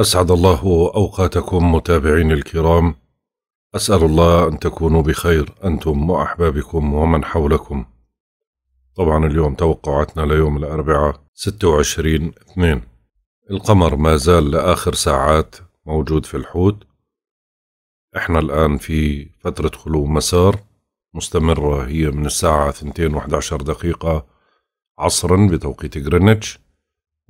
أسعد الله أوقاتكم متابعين الكرام. أسأل الله أن تكونوا بخير أنتم وأحبابكم ومن حولكم. طبعا اليوم توقعاتنا ليوم الأربعاء 26 اثنين. القمر ما زال لآخر ساعات موجود في الحوت. إحنا الآن في فترة خلو مسار مستمرة هي من الساعة 2 و11 دقيقة عصرا بتوقيت غرينتش.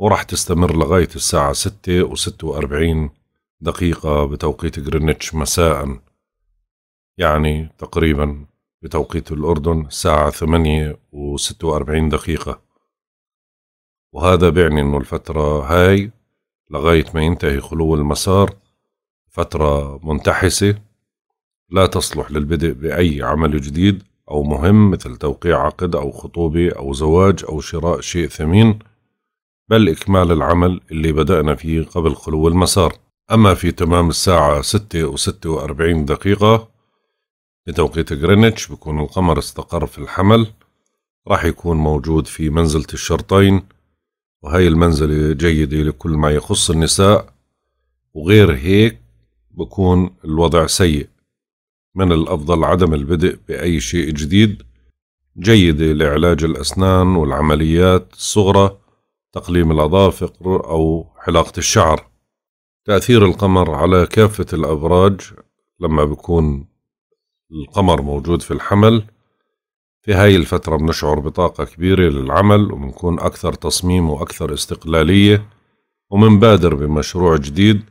وراح تستمر لغاية الساعة ستة وستة وأربعين دقيقة بتوقيت غرينتش مساء. يعني تقريبا بتوقيت الأردن الساعة ثمانية وستة وأربعين دقيقة. وهذا بيعني أنه الفترة هاي لغاية ما ينتهي خلو المسار فترة منتحسة. لا تصلح للبدء بأي عمل جديد أو مهم مثل توقيع عقد أو خطوبة أو زواج أو شراء شيء ثمين. بل إكمال العمل اللي بدأنا فيه قبل خلو المسار. أما في تمام الساعة ستة وستة وأربعين دقيقة بتوقيت غرينتش بكون القمر استقر في الحمل. راح يكون موجود في منزلة الشرطين وهي المنزلة جيدة لكل ما يخص النساء. وغير هيك بكون الوضع سيء. من الأفضل عدم البدء بأي شيء جديد. جيدة لعلاج الأسنان والعمليات الصغرى. تقليم الأظافر أو حلاقة الشعر. تأثير القمر على كافة الأبراج لما بيكون القمر موجود في الحمل. في هاي الفترة بنشعر بطاقة كبيرة للعمل وبنكون أكثر تصميم وأكثر استقلالية ومنبادر بمشروع جديد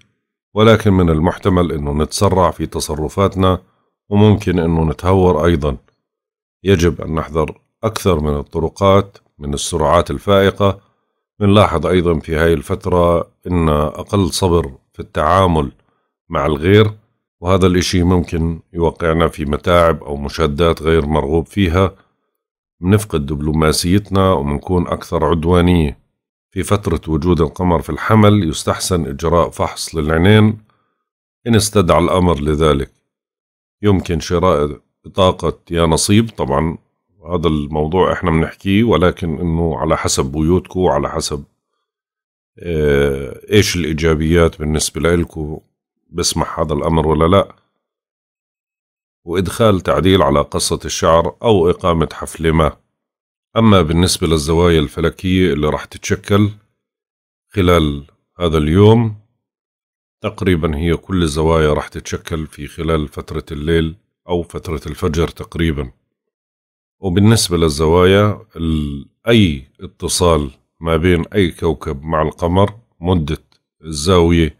ولكن من المحتمل أنه نتسرع في تصرفاتنا وممكن أنه نتهور أيضا. يجب أن نحذر أكثر من الطرقات من السرعات الفائقة بنلاحظ أيضا في هاي الفترة إن أقل صبر في التعامل مع الغير وهذا الإشي ممكن يوقعنا في متاعب أو مشادات غير مرغوب فيها. بنفقد دبلوماسيتنا وبنكون أكثر عدوانية. في فترة وجود القمر في الحمل يستحسن إجراء فحص للعينين. إن استدعى الأمر لذلك. يمكن شراء بطاقة يا نصيب طبعا هذا الموضوع إحنا بنحكيه ولكن إنه على حسب بيوتكم وعلى حسب آه إيش الإيجابيات بالنسبة لكم بسمح هذا الأمر ولا لا. وإدخال تعديل على قصة الشعر أو إقامة حفلة ما. أما بالنسبة للزوايا الفلكية اللي راح تتشكل خلال هذا اليوم تقريبا هي كل الزوايا راح تتشكل في خلال فترة الليل أو فترة الفجر تقريبا. وبالنسبة للزوايا أي اتصال ما بين أي كوكب مع القمر مدة الزاوية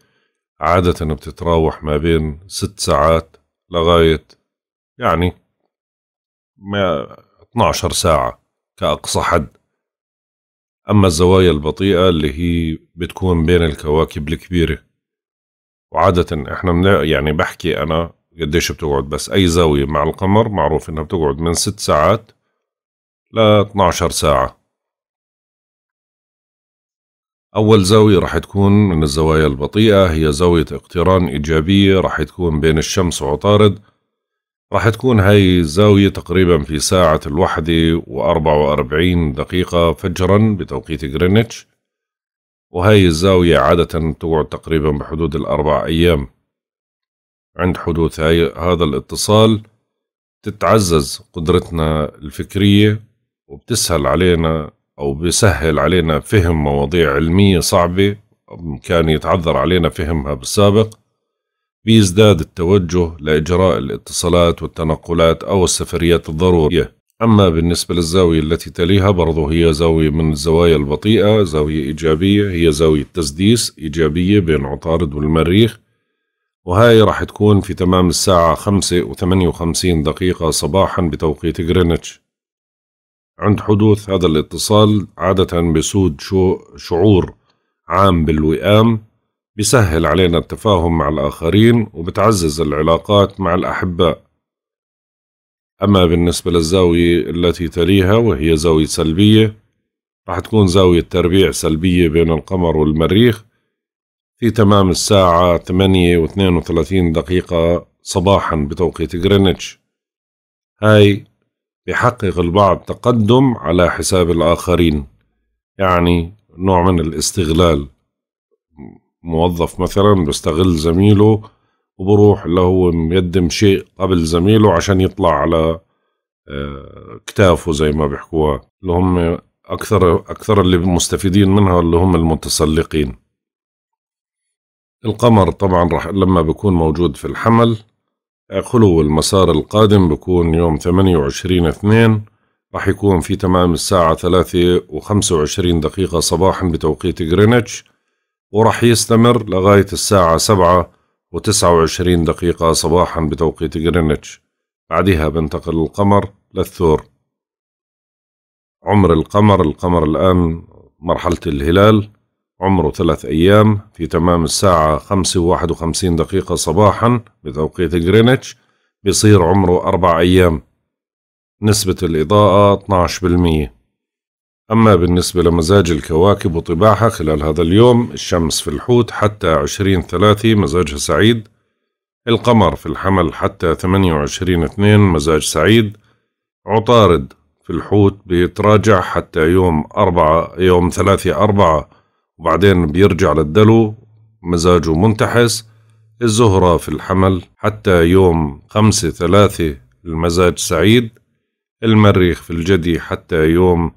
عادة بتتراوح ما بين ست ساعات لغاية يعني ما 12 ساعة كأقصى حد. أما الزوايا البطيئة اللي هي بتكون بين الكواكب الكبيرة وعادة إحنا يعني بحكي أنا قديش بتقعد بس. أي زاوية مع القمر معروف إنها بتقعد من ست ساعات ل 12 ساعة. أول زاوية راح تكون من الزوايا البطيئة هي زاوية اقتران إيجابية راح تكون بين الشمس وعطارد. راح تكون هاي الزاوية تقريبا في ساعة الوحدة وأربعة وأربعين دقيقة فجرا بتوقيت غرينتش. وهاي الزاوية عادة تقعد تقريبا بحدود الأربع أيام. عند حدوث هذا الاتصال تتعزز قدرتنا الفكرية وبتسهل علينا أو بيسهل علينا فهم مواضيع علمية صعبة كان يتعذر علينا فهمها بالسابق بيزداد التوجه لإجراء الاتصالات والتنقلات أو السفريات الضرورية. أما بالنسبة للزاوية التي تليها برضو هي زاوية من الزوايا البطيئة زاوية إيجابية هي زاوية تسديس إيجابية بين عطارد والمريخ. وهاي راح تكون في تمام الساعة خمسة وثمانية وخمسين دقيقة صباحا بتوقيت غرينتش. عند حدوث هذا الاتصال عادة بسود شو شعور عام بالوئام بيسهل علينا التفاهم مع الآخرين وبتعزز العلاقات مع الأحباء. أما بالنسبة للزاوية التي تليها وهي زاوية سلبية راح تكون زاوية تربيع سلبية بين القمر والمريخ في تمام الساعة 8 و 32 دقيقة صباحا بتوقيت غرينتش. هاي بيحقق البعض تقدم على حساب الآخرين يعني نوع من الاستغلال. موظف مثلا بيستغل زميله وبروح اللي هو مقدم شيء قبل زميله عشان يطلع على آه، كتافه زي ما بيحكوها. اللي هم أكثر أكثر اللي مستفيدين منها اللي هم المتسلقين. القمر طبعا رح لما بيكون موجود في الحمل خلو المسار القادم بيكون يوم 28 اثنين راح يكون في تمام الساعة ثلاثة وخمسة وعشرين دقيقة صباحا بتوقيت غرينتش وراح يستمر لغاية الساعة سبعة وتسعة وعشرين دقيقة صباحا بتوقيت غرينتش. بعدها بنتقل القمر للثور. عمر القمر القمر الآن مرحلة الهلال. عمره ثلاث أيام في تمام الساعة خمسة وواحد وخمسين دقيقة صباحا بتوقيت غرينتش بيصير عمره أربع أيام. نسبة الإضاءة 12% أما بالنسبة لمزاج الكواكب وطباعها خلال هذا اليوم الشمس في الحوت حتى 20 ثلاثة مزاجها سعيد. القمر في الحمل حتى 28 اثنين مزاج سعيد. عطارد في الحوت بيتراجع حتى يوم أربعة يوم ثلاثة أربعة وبعدين بيرجع للدلو مزاجه منتحس الزهرة في الحمل حتى يوم خمسة ثلاثة المزاج سعيد المريخ في الجدي حتى يوم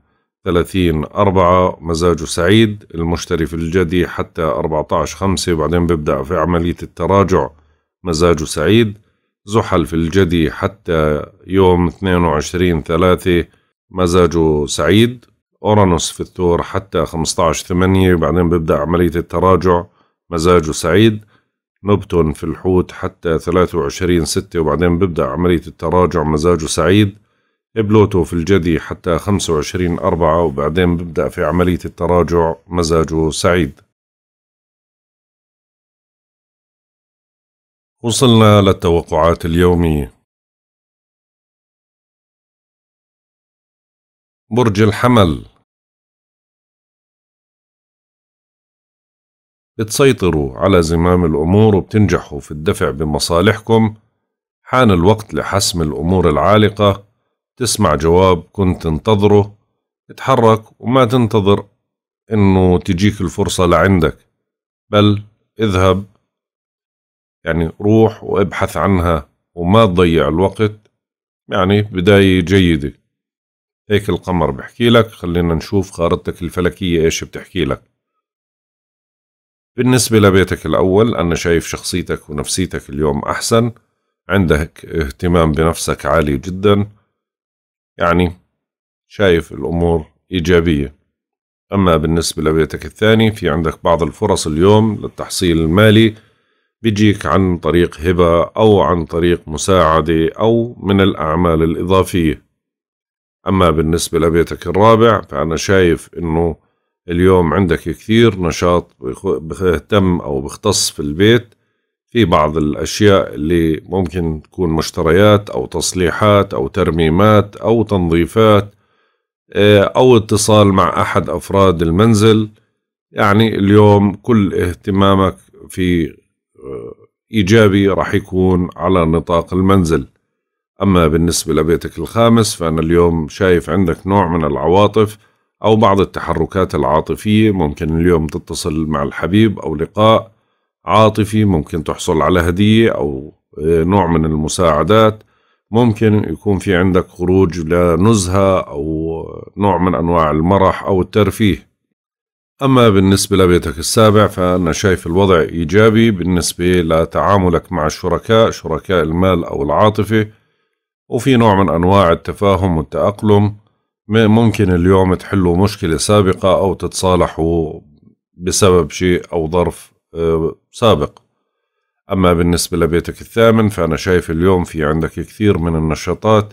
ثلاثين أربعة مزاجه سعيد المشتري في الجدي حتى أربعة عشر خمسة وبعدين بيبدأ في عملية التراجع مزاجه سعيد زحل في الجدي حتى يوم اثنين وعشرين ثلاثة مزاجه سعيد. أورانوس في الثور حتى 15 ثمانية بعدين بيبدأ عملية التراجع مزاجه سعيد. نبتون في الحوت حتى 23 ستة وبعدين بيبدأ عملية التراجع مزاجه سعيد. بلوتو في الجدي حتى 25 أربعة وبعدين بيبدأ في عملية التراجع مزاجه سعيد. وصلنا للتوقعات اليومية. برج الحمل. بتسيطروا على زمام الأمور وبتنجحوا في الدفع بمصالحكم. حان الوقت لحسم الأمور العالقة. تسمع جواب كنت تنتظره. اتحرك وما تنتظر إنه تجيك الفرصة لعندك. بل اذهب. يعني روح وابحث عنها وما تضيع الوقت. يعني بداية جيدة. هيك القمر بحكي لك. خلينا نشوف خارطتك الفلكية إيش بتحكي لك. بالنسبة لبيتك الأول أنا شايف شخصيتك ونفسيتك اليوم أحسن. عندك اهتمام بنفسك عالي جدا. يعني شايف الأمور إيجابية. أما بالنسبة لبيتك الثاني في عندك بعض الفرص اليوم للتحصيل المالي. بيجيك عن طريق هبة أو عن طريق مساعدة أو من الأعمال الإضافية. أما بالنسبة لبيتك الرابع فأنا شايف إنه اليوم عندك كثير نشاط بيهتم أو بيختص في البيت. في بعض الأشياء اللي ممكن تكون مشتريات أو تصليحات أو ترميمات أو تنظيفات آه، أو اتصال مع أحد أفراد المنزل. يعني اليوم كل اهتمامك في آه، إيجابي راح يكون على نطاق المنزل. أما بالنسبة لبيتك الخامس فأنا اليوم شايف عندك نوع من العواطف أو بعض التحركات العاطفية ممكن اليوم تتصل مع الحبيب أو لقاء عاطفي ممكن تحصل على هدية أو آه، نوع من المساعدات. ممكن يكون في عندك خروج لنزهة أو نوع من أنواع المرح أو الترفيه. أما بالنسبة لبيتك السابع فأنا شايف الوضع إيجابي بالنسبة لتعاملك مع الشركاء شركاء المال أو العاطفة. وفي نوع من أنواع التفاهم والتأقلم. ممكن اليوم تحلوا مشكلة سابقة أو تتصالحوا بسبب شيء أو ظرف آه، سابق. أما بالنسبة لبيتك الثامن فأنا شايف اليوم في عندك كثير من النشاطات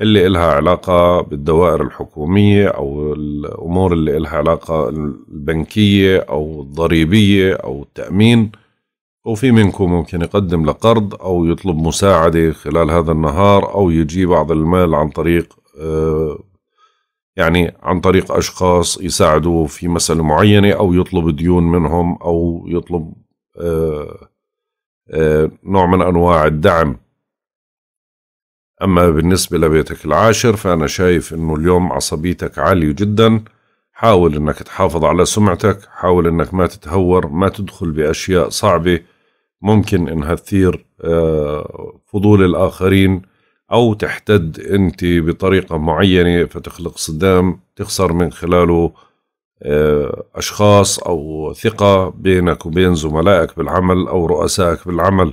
اللي إلها علاقة بالدوائر الحكومية أو الأمور اللي إلها علاقة البنكية أو الضريبية أو التأمين. وفي منكم ممكن يقدم لقرض أو يطلب مساعدة خلال هذا النهار أو يجي بعض المال عن طريق آه، يعني عن طريق أشخاص يساعدوه في مسألة معينة أو يطلب ديون منهم أو يطلب آه، آه، نوع من أنواع الدعم. أما بالنسبة لبيتك العاشر فأنا شايف أنه اليوم عصبيتك عالية جدا. حاول إنك تحافظ على سمعتك حاول إنك ما تتهور ما تدخل بأشياء صعبة. ممكن إنها تثير آه، فضول الآخرين. أو تحتد أنت بطريقة معينة فتخلق صدام تخسر من خلاله آه، أشخاص أو ثقة بينك وبين زملائك بالعمل أو رؤسائك بالعمل.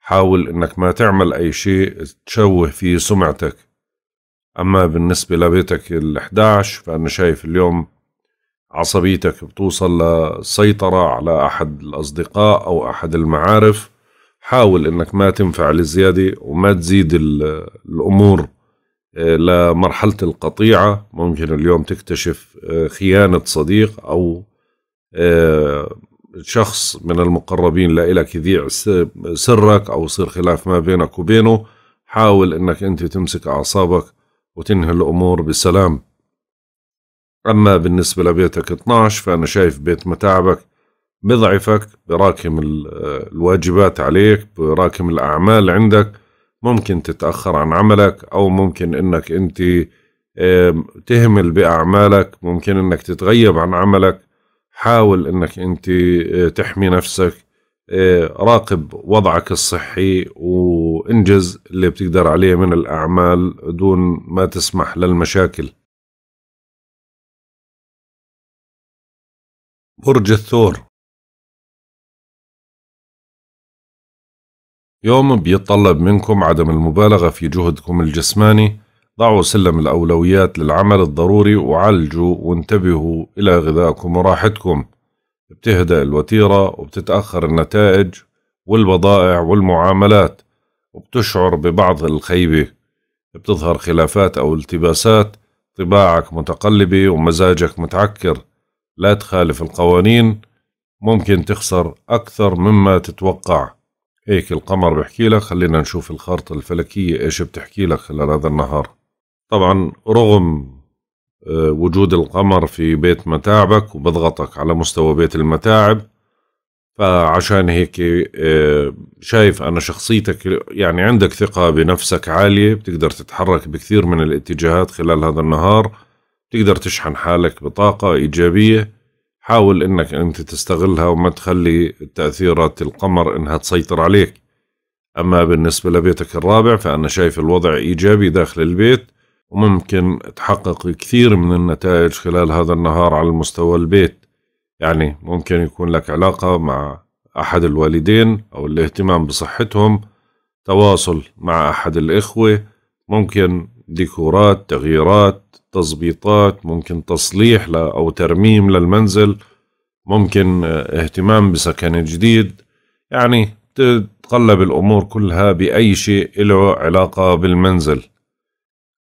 حاول إنك ما تعمل أي شيء تشوه فيه سمعتك. أما بالنسبة لبيتك ال11 فأنا شايف اليوم عصبيتك بتوصل للسيطرة على أحد الأصدقاء أو أحد المعارف. حاول إنك ما تنفعل زيادة وما تزيد الأمور آه، لمرحلة القطيعة. ممكن اليوم تكتشف آه، خيانة صديق أو آه، شخص من المقربين لإلك يذيع سرك أو يصير خلاف ما بينك وبينه. حاول إنك أنت تمسك أعصابك وتنهي الأمور بسلام. أما بالنسبة لبيتك 12 فأنا شايف بيت متاعبك. بضعفك براكم الواجبات عليك براكم الأعمال عندك. ممكن تتأخر عن عملك أو ممكن إنك أنت تهمل بأعمالك. ممكن إنك تتغيب عن عملك. حاول إنك أنت آه، تحمي نفسك. آه، راقب وضعك الصحي وانجز اللي بتقدر عليه من الأعمال دون ما تسمح للمشاكل. برج الثور. يوم بيتطلب منكم عدم المبالغة في جهدكم الجسماني ضعوا سلم الأولويات للعمل الضروري وعالجوا وانتبهوا إلى غذائكم وراحتكم. بتهدأ الوتيرة وبتتأخر النتائج والبضائع والمعاملات وبتشعر ببعض الخيبة بتظهر خلافات أو التباسات طباعك متقلبة ومزاجك متعكر. لا تخالف القوانين ممكن تخسر أكثر مما تتوقع. هيك القمر بحكي لك خلينا نشوف الخارطة الفلكية إيش بتحكي لك خلال هذا النهار. طبعا رغم آه، وجود القمر في بيت متاعبك وبضغطك على مستوى بيت المتاعب فعشان هيك آه، شايف أنا شخصيتك يعني عندك ثقة بنفسك عالية بتقدر تتحرك بكثير من الاتجاهات خلال هذا النهار تقدر تشحن حالك بطاقة إيجابية حاول إنك أنت تستغلها وما تخلي تأثيرات القمر إنها تسيطر عليك. أما بالنسبة لبيتك الرابع فأنا شايف الوضع إيجابي داخل البيت وممكن تحقق كثير من النتائج خلال هذا النهار على مستوى البيت. يعني ممكن يكون لك علاقة مع أحد الوالدين أو الاهتمام بصحتهم تواصل مع أحد الإخوة ممكن ديكورات تغييرات تظبيطات ممكن تصليح أو ترميم للمنزل ممكن اهتمام بسكن جديد. يعني تتقلب الأمور كلها بأي شيء له علاقة بالمنزل.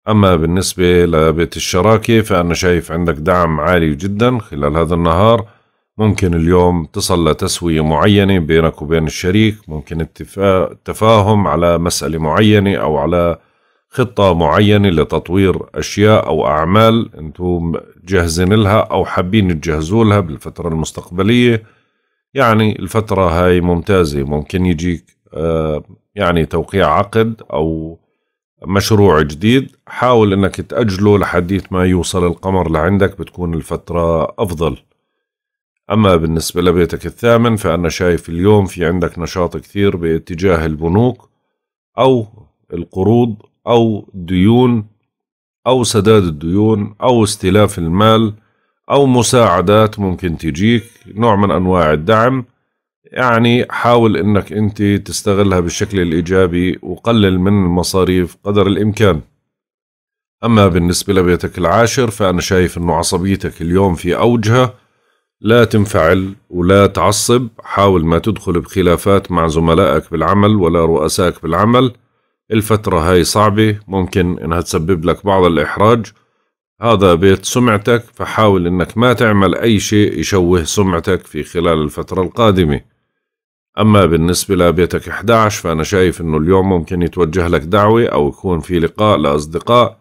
أما بالنسبة لبيت الشراكة فأنا شايف عندك دعم عالي جدا خلال هذا النهار. ممكن اليوم تصل لتسوية معينة بينك وبين الشريك. ممكن التفاهم على مسألة معينة أو على خطة معينة لتطوير أشياء أو أعمال أنتم جاهزين لها أو حابين تجهزوا لها بالفترة المستقبلية. يعني الفترة هاي ممتازة ممكن يجيك آه، يعني توقيع عقد أو مشروع جديد. حاول إنك تأجله لحديت ما يوصل القمر لعندك بتكون الفترة أفضل. أما بالنسبة لبيتك الثامن فأنا شايف اليوم في عندك نشاط كثير باتجاه البنوك أو القروض أو ديون أو سداد الديون أو استلاف المال أو مساعدات ممكن تجيك نوع من أنواع الدعم. يعني حاول إنك أنت تستغلها بالشكل الإيجابي وقلل من المصاريف قدر الإمكان. أما بالنسبة لبيتك العاشر فأنا شايف إنه عصبيتك اليوم في أوجها. لا تنفعل ولا تعصب حاول ما تدخل بخلافات مع زملائك بالعمل ولا رؤسائك بالعمل. الفترة هاي صعبة ممكن إنها تسبب لك بعض الإحراج. هذا بيت سمعتك فحاول إنك ما تعمل أي شيء يشوه سمعتك في خلال الفترة القادمة. أما بالنسبة لبيتك 11 فأنا شايف إنه اليوم ممكن يتوجه لك دعوة أو يكون في لقاء لأصدقاء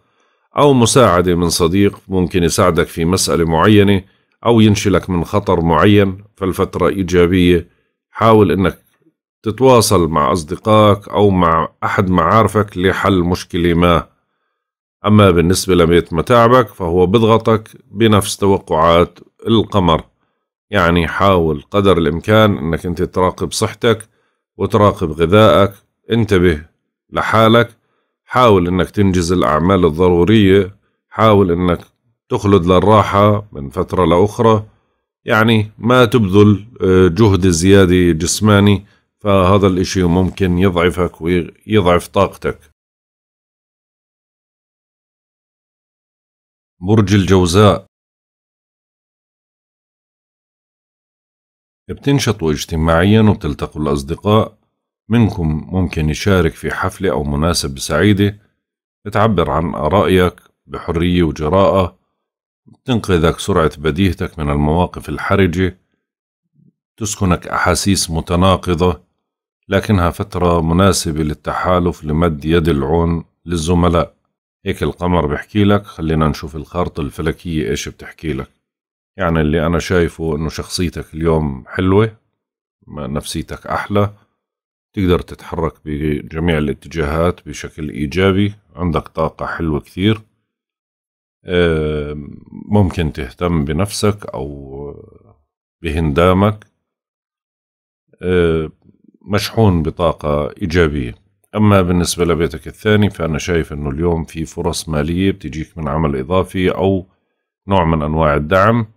أو مساعدة من صديق ممكن يساعدك في مسألة معينة أو ينشلك من خطر معين. فالفترة إيجابية حاول إنك تتواصل مع أصدقائك أو مع أحد معارفك لحل مشكلة ما. أما بالنسبة لبيت متاعبك فهو بضغطك بنفس توقعات القمر. يعني حاول قدر الإمكان أنك أنت تراقب صحتك وتراقب غذائك. انتبه لحالك. حاول أنك تنجز الأعمال الضرورية. حاول أنك تخلد للراحة من فترة لأخرى. يعني ما تبذل آه، جهد زيادة جسماني فهذا الإشي ممكن يضعفك ويضعف طاقتك. برج الجوزاء. بتنشطوا اجتماعيا وبتلتقوا الأصدقاء. منكم ممكن يشارك في حفلة أو مناسبة سعيدة. بتعبر عن آرائك بحرية وجراءة. تنقذك سرعة بديهتك من المواقف الحرجة. تسكنك أحاسيس متناقضة. لكنها فترة مناسبة للتحالف لمد يد العون للزملاء. هيك القمر بحكي لك خلينا نشوف الخارطة الفلكية إيش بتحكي لك. يعني اللي أنا شايفه إنه شخصيتك اليوم حلوة نفسيتك أحلى تقدر تتحرك بجميع الاتجاهات بشكل إيجابي عندك طاقة حلوة كثير. ممكن تهتم بنفسك أو بهندامك. مشحون بطاقة إيجابية. أما بالنسبة لبيتك الثاني فأنا شايف أنه اليوم في فرص مالية بتجيك من عمل إضافي أو نوع من أنواع الدعم.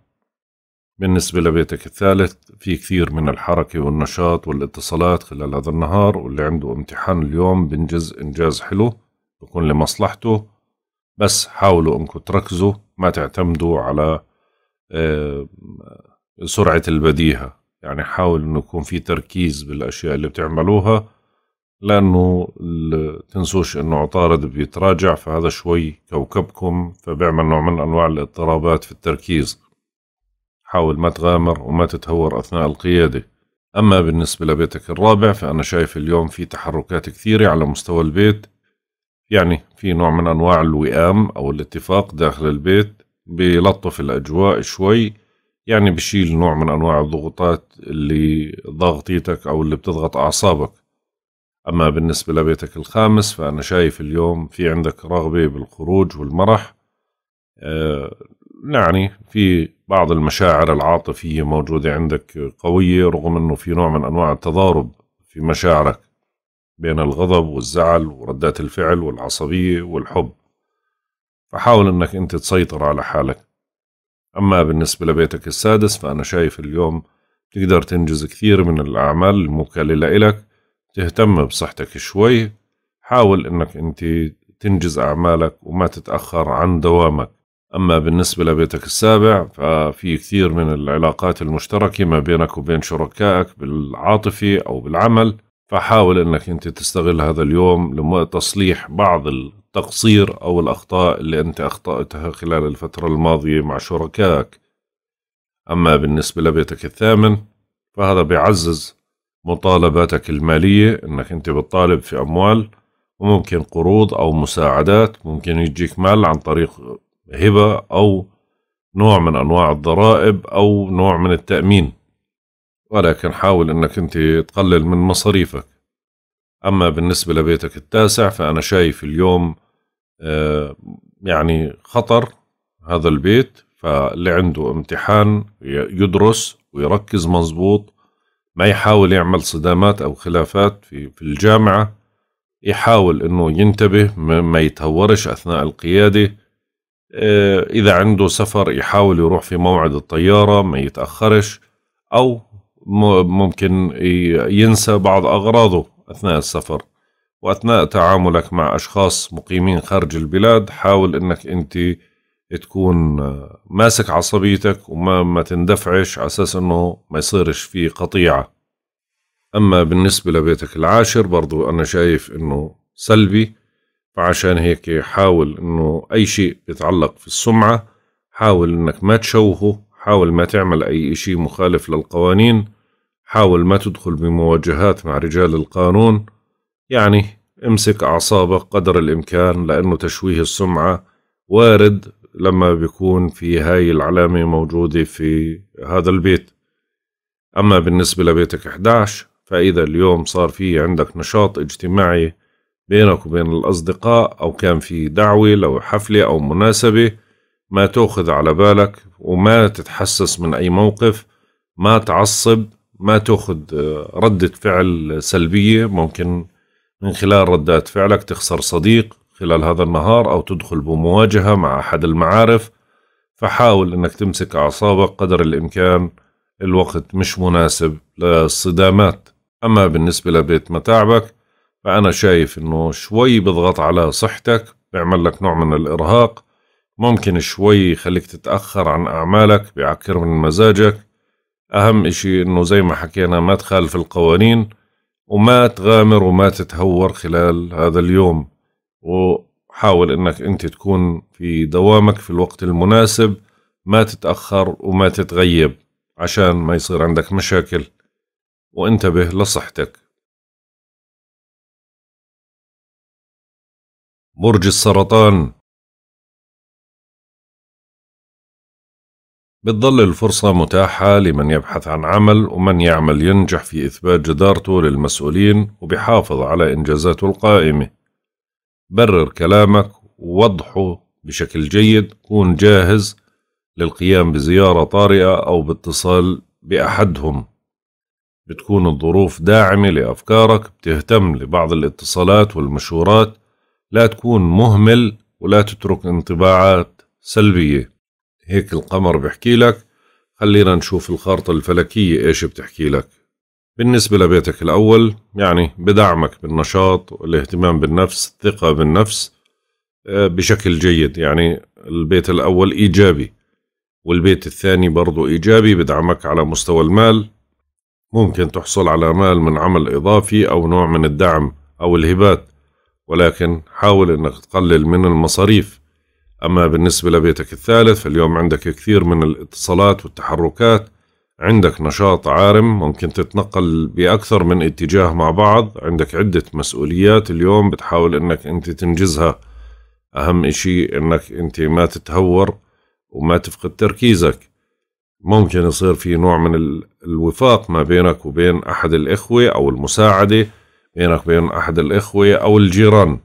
بالنسبة لبيتك الثالث في كثير من الحركة والنشاط والاتصالات خلال هذا النهار واللي عنده امتحان اليوم بنجز إنجاز حلو بكون لمصلحته. بس حاولوا إنكم تركزوا ما تعتمدوا على آه، سرعة البديهة. يعني حاول إنه يكون في تركيز بالأشياء اللي بتعملوها لأنه تنسوش إنه عطارد بيتراجع فهذا شوي كوكبكم فبيعمل نوع من أنواع الاضطرابات في التركيز. حاول ما تغامر وما تتهور أثناء القيادة. أما بالنسبة لبيتك الرابع فأنا شايف اليوم في تحركات كثيرة على مستوى البيت. يعني في نوع من أنواع الوئام أو الاتفاق داخل البيت بيلطف الأجواء شوي. يعني بشيل نوع من أنواع الضغوطات اللي ضاغطيتك أو اللي بتضغط أعصابك. أما بالنسبة لبيتك الخامس فأنا شايف اليوم في عندك رغبة بالخروج والمرح. آه يعني في بعض المشاعر العاطفية موجودة عندك قوية رغم أنه في نوع من أنواع التضارب في مشاعرك بين الغضب والزعل وردات الفعل والعصبية والحب. فحاول إنك أنت تسيطر على حالك. أما بالنسبة لبيتك السادس فأنا شايف اليوم تقدر تنجز كثير من الأعمال الموكلة لإلك تهتم بصحتك شوي حاول إنك أنت تنجز أعمالك وما تتأخر عن دوامك. أما بالنسبة لبيتك السابع ففي كثير من العلاقات المشتركة ما بينك وبين شركائك بالعاطفة أو بالعمل فحاول إنك أنت تستغل هذا اليوم لتصليح بعض التقصير أو الأخطاء اللي أنت أخطأتها خلال الفترة الماضية مع شركائك. أما بالنسبة لبيتك الثامن فهذا بيعزز مطالباتك المالية إنك أنت بتطالب في أموال وممكن قروض أو مساعدات ممكن يجيك مال عن طريق هبة أو نوع من أنواع الضرائب أو نوع من التأمين. ولكن حاول إنك أنت تقلل من مصاريفك. أما بالنسبة لبيتك التاسع فأنا شايف اليوم آه، يعني خطر هذا البيت فاللي عنده امتحان يدرس ويركز مزبوط ما يحاول يعمل صدامات أو خلافات في في الجامعة يحاول إنه ينتبه ما يتهورش أثناء القيادة آه، إذا عنده سفر يحاول يروح في موعد الطيارة ما يتأخرش أو ممكن ينسى بعض أغراضه. أثناء السفر وأثناء تعاملك مع أشخاص مقيمين خارج البلاد حاول أنك أنت تكون ماسك عصبيتك وما ما تندفعش على أساس أنه ما يصيرش في قطيعة. أما بالنسبة لبيتك العاشر برضو أنا شايف أنه سلبي فعشان هيك حاول أنه أي شيء بيتعلق في السمعة حاول أنك ما تشوهه حاول ما تعمل أي شيء مخالف للقوانين حاول ما تدخل بمواجهات مع رجال القانون يعني امسك أعصابك قدر الإمكان لأنه تشويه السمعة وارد لما بيكون في هاي العلامة موجودة في هذا البيت. أما بالنسبة لبيتك 11 فإذا اليوم صار في عندك نشاط اجتماعي بينك وبين الأصدقاء أو كان في دعوة لو حفلة أو مناسبة ما تأخذ على بالك وما تتحسس من أي موقف ما تعصب ما تأخذ آه، ردة فعل سلبية. ممكن من خلال ردات فعلك تخسر صديق خلال هذا النهار أو تدخل بمواجهة مع أحد المعارف. فحاول أنك تمسك أعصابك قدر الإمكان. الوقت مش مناسب للصدامات. أما بالنسبة لبيت متاعبك فأنا شايف إنه شوي بضغط على صحتك. بيعمل لك نوع من الإرهاق. ممكن شوي يخليك تتأخر عن أعمالك بيعكر من مزاجك. أهم إشي إنه زي ما حكينا ما تخالف القوانين وما تغامر وما تتهور خلال هذا اليوم. وحاول إنك أنت تكون في دوامك في الوقت المناسب ما تتأخر وما تتغيب عشان ما يصير عندك مشاكل. وانتبه لصحتك. برج السرطان. بتظل الفرصة متاحة لمن يبحث عن عمل ومن يعمل ينجح في إثبات جدارته للمسؤولين وبيحافظ على إنجازاته القائمة. برر كلامك ووضحه بشكل جيد. كون جاهز للقيام بزيارة طارئة أو باتصال بأحدهم. بتكون الظروف داعمة لأفكارك بتهتم لبعض الاتصالات والمشورات. لا تكون مهمل ولا تترك انطباعات سلبية. هيك القمر بحكي لك. خلينا نشوف الخارطة الفلكية إيش بتحكي لك. بالنسبة لبيتك الأول يعني بدعمك بالنشاط والاهتمام بالنفس الثقة بالنفس آه، بشكل جيد. يعني البيت الأول إيجابي والبيت الثاني برضو إيجابي بدعمك على مستوى المال. ممكن تحصل على مال من عمل إضافي أو نوع من الدعم أو الهبات ولكن حاول أنك تقلل من المصاريف. أما بالنسبة لبيتك الثالث فاليوم عندك كثير من الاتصالات والتحركات. عندك نشاط عارم ممكن تتنقل بأكثر من اتجاه مع بعض. عندك عدة مسؤوليات اليوم بتحاول أنك أنت تنجزها. أهم إشي أنك أنت ما تتهور وما تفقد تركيزك. ممكن يصير في نوع من الوفاق ما بينك وبين أحد الإخوة أو المساعدة بينك وبين أحد الإخوة أو الجيران.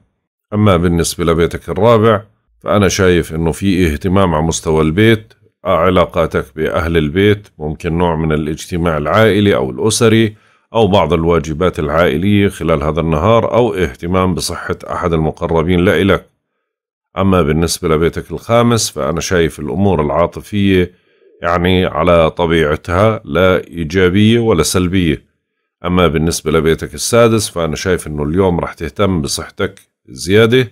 أما بالنسبة لبيتك الرابع فأنا شايف إنه في اهتمام على مستوى البيت علاقاتك بأهل البيت ممكن نوع من الاجتماع العائلي أو الأسري أو بعض الواجبات العائلية خلال هذا النهار أو اهتمام بصحة أحد المقربين لإلك. أما بالنسبة لبيتك الخامس فأنا شايف الأمور العاطفية يعني على طبيعتها لا إيجابية ولا سلبية. أما بالنسبة لبيتك السادس فأنا شايف أنه اليوم راح تهتم بصحتك زيادة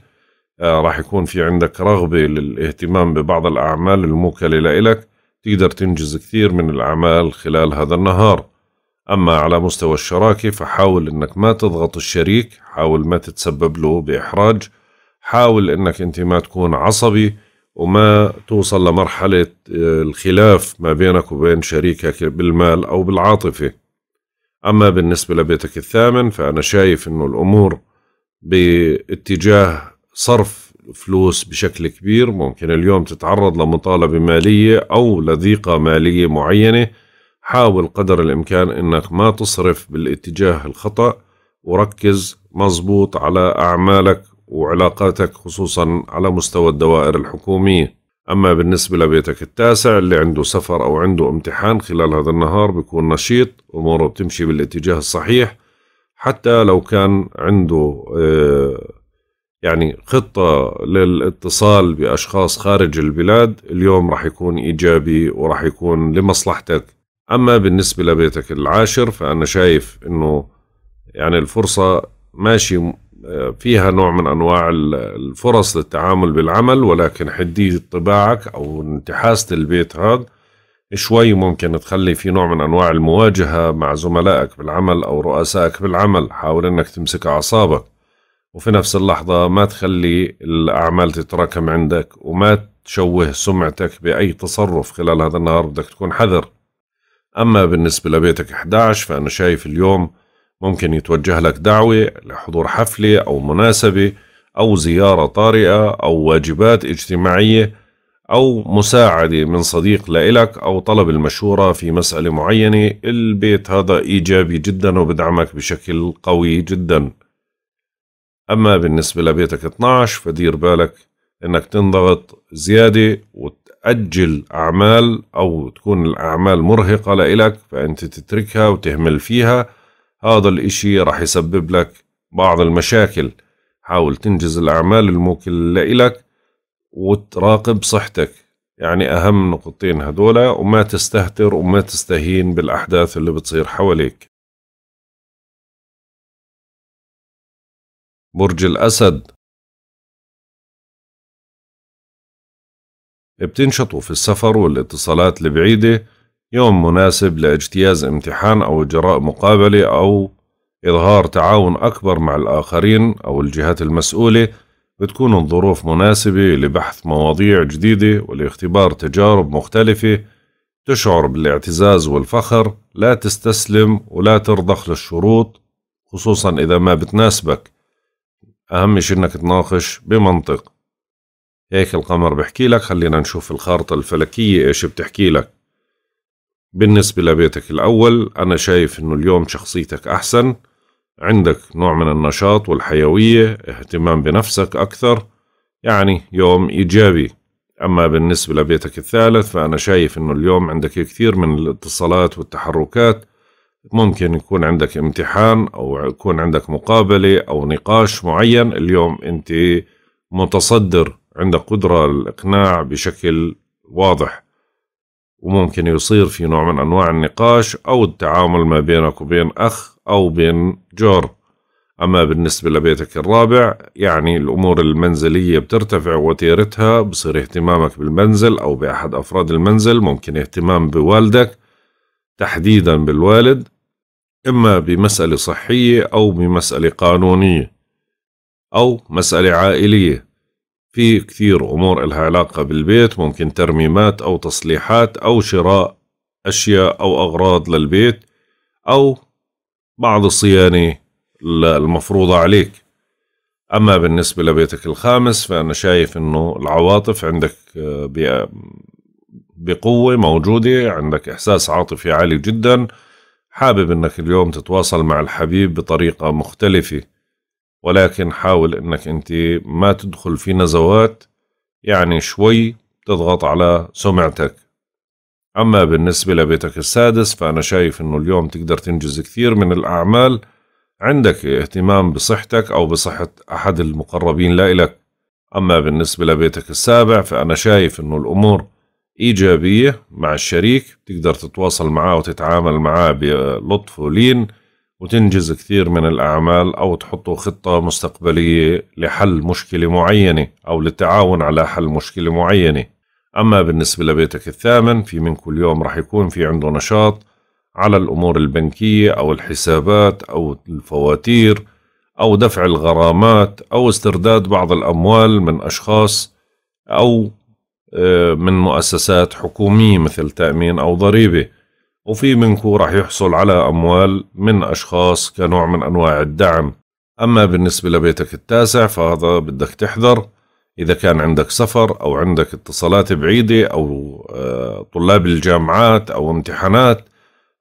راح يكون في عندك رغبة للاهتمام ببعض الأعمال الموكلة لإلك. تقدر تنجز كثير من الأعمال خلال هذا النهار. أما على مستوى الشراكة فحاول أنك ما تضغط الشريك حاول ما تتسبب له بإحراج. حاول أنك أنت ما تكون عصبي وما توصل لمرحلة آه، الخلاف ما بينك وبين شريكك بالمال أو بالعاطفة. أما بالنسبة لبيتك الثامن فأنا شايف أنه الأمور باتجاه صرف فلوس بشكل كبير ممكن اليوم تتعرض لمطالبة مالية أو لضيقة مالية معينة. حاول قدر الإمكان أنك ما تصرف بالاتجاه الخطأ وركز مزبوط على أعمالك وعلاقاتك خصوصا على مستوى الدوائر الحكومية. أما بالنسبة لبيتك التاسع اللي عنده سفر أو عنده امتحان خلال هذا النهار بيكون نشيط أموره بتمشي بالاتجاه الصحيح. حتى لو كان عنده آه، يعني خطة للاتصال بأشخاص خارج البلاد اليوم راح يكون إيجابي وراح يكون لمصلحتك. أما بالنسبة لبيتك العاشر فأنا شايف أنه يعني الفرصة ماشي فيها نوع من أنواع الفرص للتعامل بالعمل ولكن حدية طباعك أو انتحاسة البيت هذا شوي ممكن تخلي في نوع من أنواع المواجهة مع زملائك بالعمل أو رؤسائك بالعمل. حاول إنك تمسك أعصابك. وفي نفس اللحظة ما تخلي الأعمال تتراكم عندك وما تشوه سمعتك بأي تصرف خلال هذا النهار بدك تكون حذر. أما بالنسبة لبيتك 11 فأنا شايف اليوم ممكن يتوجه لك دعوة لحضور حفلة أو مناسبة أو زيارة طارئة أو واجبات اجتماعية أو مساعدة من صديق لإلك أو طلب المشورة في مسألة معينة. البيت هذا إيجابي جدا وبدعمك بشكل قوي جدا. أما بالنسبة لبيتك 12 فدير بالك إنك تنضغط زيادة وتأجل أعمال أو تكون الأعمال مرهقة لإلك فأنت تتركها وتهمل فيها. هذا الإشي راح يسبب لك بعض المشاكل. حاول تنجز الأعمال الموكلة لإلك وتراقب صحتك. يعني أهم نقطتين هدولا وما تستهتر وما تستهين بالأحداث اللي بتصير حواليك. برج الأسد. بتنشطوا في السفر والاتصالات البعيدة يوم مناسب لاجتياز امتحان أو إجراء مقابلة أو إظهار تعاون أكبر مع الآخرين أو الجهات المسؤولة. بتكون الظروف مناسبة لبحث مواضيع جديدة ولاختبار تجارب مختلفة. تشعر بالاعتزاز والفخر لا تستسلم ولا ترضخ للشروط خصوصا إذا ما بتناسبك. أهم شيء إنك تناقش بمنطق. هيك القمر بحكي لك خلينا نشوف الخارطة الفلكية إيش بتحكي لك. بالنسبة لبيتك الأول أنا شايف إنه اليوم شخصيتك أحسن. عندك نوع من النشاط والحيوية اهتمام بنفسك أكثر. يعني يوم إيجابي. أما بالنسبة لبيتك الثالث فأنا شايف إنه اليوم عندك كثير من الاتصالات والتحركات. ممكن يكون عندك امتحان أو يكون عندك مقابلة أو نقاش معين. اليوم أنت متصدر عندك قدرة الإقناع بشكل واضح وممكن يصير في نوع من أنواع النقاش أو التعامل ما بينك وبين أخ أو بين جار. أما بالنسبة لبيتك الرابع يعني الأمور المنزلية بترتفع وتيرتها بصير اهتمامك بالمنزل أو بأحد أفراد المنزل ممكن اهتمام بوالدك تحديدا بالوالد. إما بمسألة صحية أو بمسألة قانونية أو مسألة عائلية. في كثير أمور إلها علاقة بالبيت ممكن ترميمات أو تصليحات أو شراء أشياء أو أغراض للبيت أو بعض الصيانة المفروضة عليك. أما بالنسبة لبيتك الخامس فأنا شايف أنه العواطف عندك آه، بقوة موجودة عندك إحساس عاطفي عالي جدا. حابب أنك اليوم تتواصل مع الحبيب بطريقة مختلفة ولكن حاول أنك أنت ما تدخل في نزوات يعني شوي تضغط على سمعتك. أما بالنسبة لبيتك السادس فأنا شايف أنه اليوم تقدر تنجز كثير من الأعمال عندك اهتمام بصحتك أو بصحة أحد المقربين لإلك. أما بالنسبة لبيتك السابع فأنا شايف أنه الأمور إيجابية مع الشريك تقدر تتواصل معاه وتتعامل معاه بلطف ولين وتنجز كثير من الأعمال أو تحطوا خطة مستقبلية لحل مشكلة معينة أو للتعاون على حل مشكلة معينة. أما بالنسبة لبيتك الثامن في من كل يوم راح يكون في عنده نشاط على الأمور البنكية أو الحسابات أو الفواتير أو دفع الغرامات أو استرداد بعض الأموال من أشخاص أو من مؤسسات حكومية مثل تأمين أو ضريبة. وفي منكم راح يحصل على أموال من أشخاص كنوع من أنواع الدعم. أما بالنسبة لبيتك التاسع فهذا بدك تحذر. إذا كان عندك سفر أو عندك اتصالات بعيدة أو آه، طلاب الجامعات أو امتحانات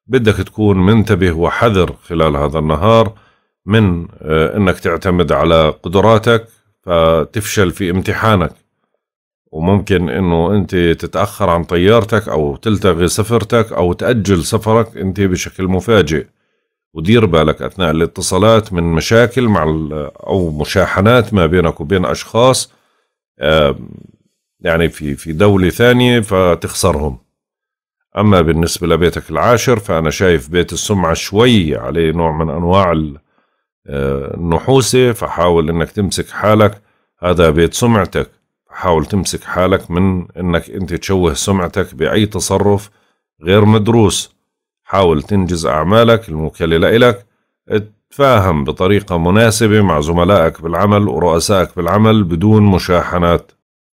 بدك تكون منتبه وحذر خلال هذا النهار من آه، أنك تعتمد على قدراتك فتفشل في امتحانك. وممكن إنه أنت تتأخر عن طيارتك أو تلتغي سفرتك أو تأجل سفرك أنت بشكل مفاجئ. ودير بالك أثناء الاتصالات من مشاكل مع أو مشاحنات ما بينك وبين أشخاص يعني في في دولة ثانية فتخسرهم. أما بالنسبة لبيتك العاشر فأنا شايف بيت السمعة شوي عليه نوع من أنواع آه، النحوسة فحاول إنك تمسك حالك. هذا بيت سمعتك. حاول تمسك حالك من إنك أنت تشوه سمعتك بأي تصرف غير مدروس. حاول تنجز أعمالك الموكله لك تفاهم بطريقة مناسبة مع زملائك بالعمل ورؤسائك بالعمل بدون مشاحنات.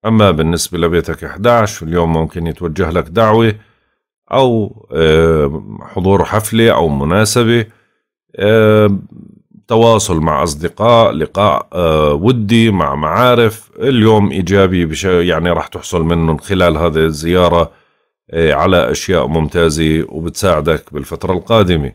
أما بالنسبة لبيتك 11 اليوم ممكن يتوجه لك دعوة أو آه، حضور حفلة أو مناسبة. آه، تواصل مع أصدقاء لقاء آه، ودي مع معارف. اليوم إيجابي يعني راح تحصل منه خلال هذه الزيارة آه، على أشياء ممتازة وبتساعدك بالفترة القادمة.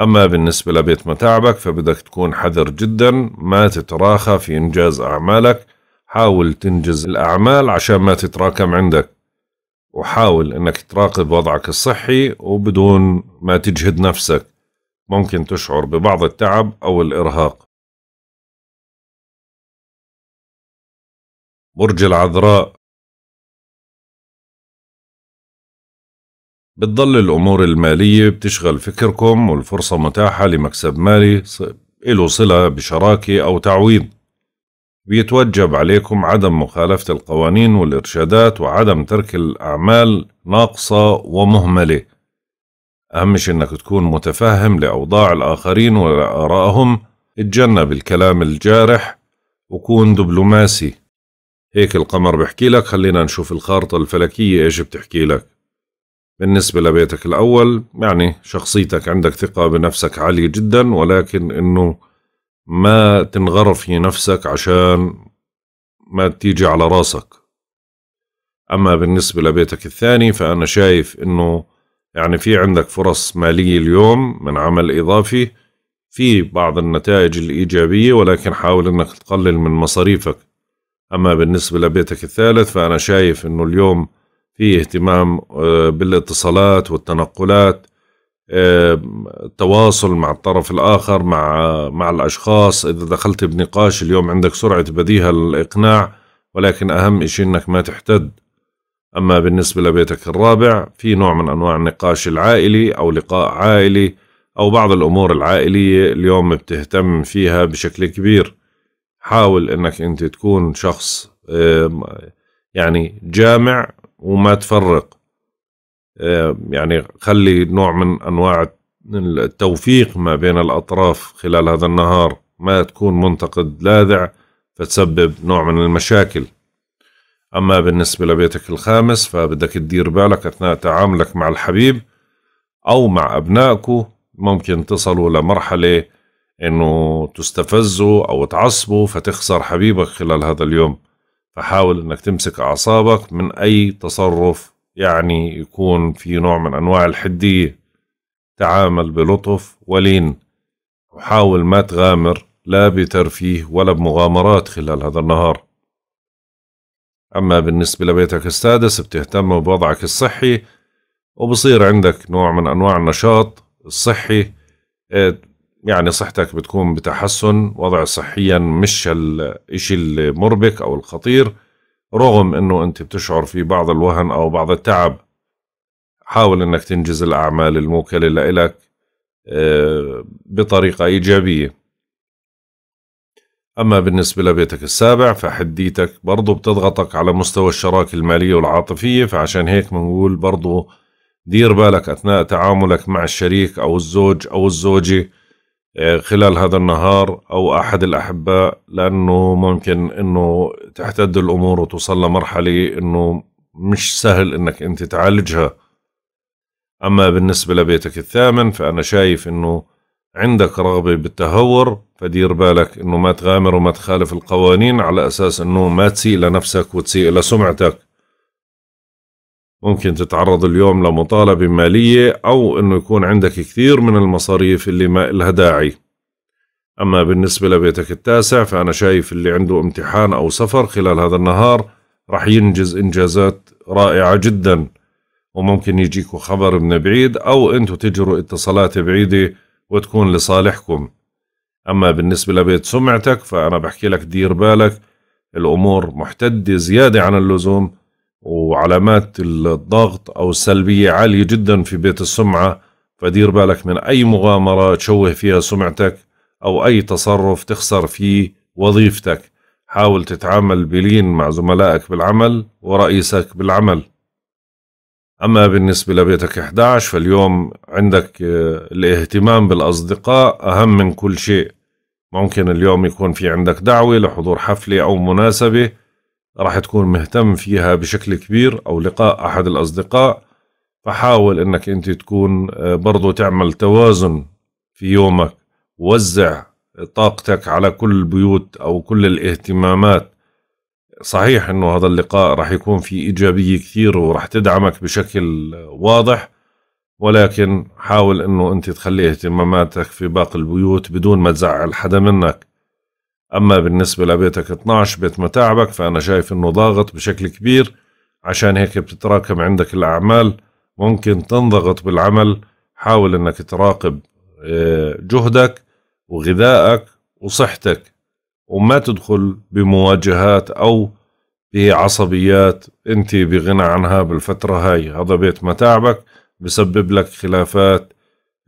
أما بالنسبة لبيت متاعبك فبدك تكون حذر جدا ما تتراخى في إنجاز أعمالك. حاول تنجز الأعمال عشان ما تتراكم عندك. وحاول إنك تراقب وضعك الصحي وبدون ما تجهد نفسك. ممكن تشعر ببعض التعب أو الإرهاق. برج العذراء. بتضل الأمور المالية بتشغل فكركم والفرصة متاحة لمكسب مالي له صلة بشراكة أو تعويض. بيتوجب عليكم عدم مخالفة القوانين والإرشادات وعدم ترك الأعمال ناقصة ومهملة. أهم شيء إنك تكون متفهم لأوضاع الآخرين ولآرائهم اتجنب الكلام الجارح وكون دبلوماسي. هيك القمر بحكي لك. خلينا نشوف الخارطة الفلكية. إيش بتحكي لك؟ بالنسبة لبيتك الأول يعني شخصيتك عندك ثقة بنفسك عالية جدا ولكن إنه ما تنغر في نفسك عشان ما تيجي على راسك. أما بالنسبة لبيتك الثاني فأنا شايف إنه يعني في عندك فرص مالية اليوم من عمل إضافي في بعض النتائج الإيجابية ولكن حاول إنك تقلل من مصاريفك. أما بالنسبة لبيتك الثالث فأنا شايف إنه اليوم في اهتمام آه، بالاتصالات والتنقلات آه، التواصل مع الطرف الآخر مع مع الأشخاص. إذا دخلت بنقاش اليوم عندك سرعة بديهة الإقناع ولكن أهم إشي إنك ما تحتد. أما بالنسبة لبيتك الرابع في نوع من أنواع النقاش العائلي أو لقاء عائلي أو بعض الأمور العائلية اليوم بتهتم فيها بشكل كبير. حاول إنك أنت تكون شخص يعني جامع وما تفرق. يعني خلي نوع من أنواع التوفيق ما بين الأطراف خلال هذا النهار. ما تكون منتقد لاذع فتسبب نوع من المشاكل. أما بالنسبة لبيتك الخامس فبدك تدير بالك أثناء تعاملك مع الحبيب أو مع أبنائكو ممكن تصلوا لمرحلة إنه تستفزوا أو تعصبوا فتخسر حبيبك خلال هذا اليوم. فحاول إنك تمسك أعصابك من أي تصرف يعني يكون في نوع من أنواع الحدية. تعامل بلطف ولين وحاول ما تغامر لا بترفيه ولا بمغامرات خلال هذا النهار. أما بالنسبة لبيتك السادس بتهتم بوضعك الصحي وبصير عندك نوع من أنواع النشاط الصحي. إيه، يعني صحتك بتكون بتحسن وضع صحيا مش الإشي المربك أو الخطير رغم أنه أنت بتشعر في بعض الوهن أو بعض التعب. حاول أنك تنجز الأعمال الموكلة لإلك إيه، بطريقة إيجابية. أما بالنسبة لبيتك السابع فحديتك برضو بتضغطك على مستوى الشراكة المالية والعاطفية فعشان هيك بنقول برضو دير بالك أثناء تعاملك مع الشريك أو الزوج أو الزوجة آه، خلال هذا النهار أو أحد الأحباء لأنه ممكن أنه تحتد الأمور وتوصل لمرحلة أنه مش سهل أنك أنت تعالجها. أما بالنسبة لبيتك الثامن فأنا شايف أنه عندك رغبة بالتهور فدير بالك إنه ما تغامر وما تخالف القوانين على أساس إنه ما تسيء لنفسك وتسيء لسمعتك. ممكن تتعرض اليوم لمطالبة مالية أو أنه يكون عندك كثير من المصاريف اللي ما إلها داعي. أما بالنسبة لبيتك التاسع فأنا شايف اللي عنده امتحان أو سفر خلال هذا النهار راح ينجز إنجازات رائعة جدا. وممكن يجيكوا خبر من بعيد أو أنتوا تجروا اتصالات بعيدة وتكون لصالحكم. أما بالنسبة لبيت سمعتك فأنا بحكي لك دير بالك الأمور محتدة زيادة عن اللزوم وعلامات الضغط أو السلبية عالية جدا في بيت السمعة. فدير بالك من أي مغامرة تشوه فيها سمعتك أو أي تصرف تخسر فيه وظيفتك. حاول تتعامل بلين مع زملائك بالعمل ورئيسك بالعمل. أما بالنسبة لبيتك 11 فاليوم عندك آه، الاهتمام بالأصدقاء أهم من كل شيء. ممكن اليوم يكون في عندك دعوة لحضور حفلة أو مناسبة راح تكون مهتم فيها بشكل كبير أو لقاء أحد الأصدقاء. فحاول أنك أنت تكون آه، برضو تعمل توازن في يومك وزع طاقتك على كل البيوت أو كل الاهتمامات صحيح إنه هذا اللقاء راح يكون في إيجابية كثير وراح تدعمك بشكل واضح ولكن حاول إنه أنت تخلي اهتماماتك في باقي البيوت بدون ما تزعل حدا منك. أما بالنسبة لبيتك 12 بيت متاعبك فأنا شايف إنه ضاغط بشكل كبير. عشان هيك بتتراكم عندك الأعمال ممكن تنضغط بالعمل. حاول إنك تراقب آه، جهدك وغذائك وصحتك. وما تدخل بمواجهات أو بعصبيات أنت بغنى عنها بالفترة هاي. هذا بيت متاعبك بسبب لك خلافات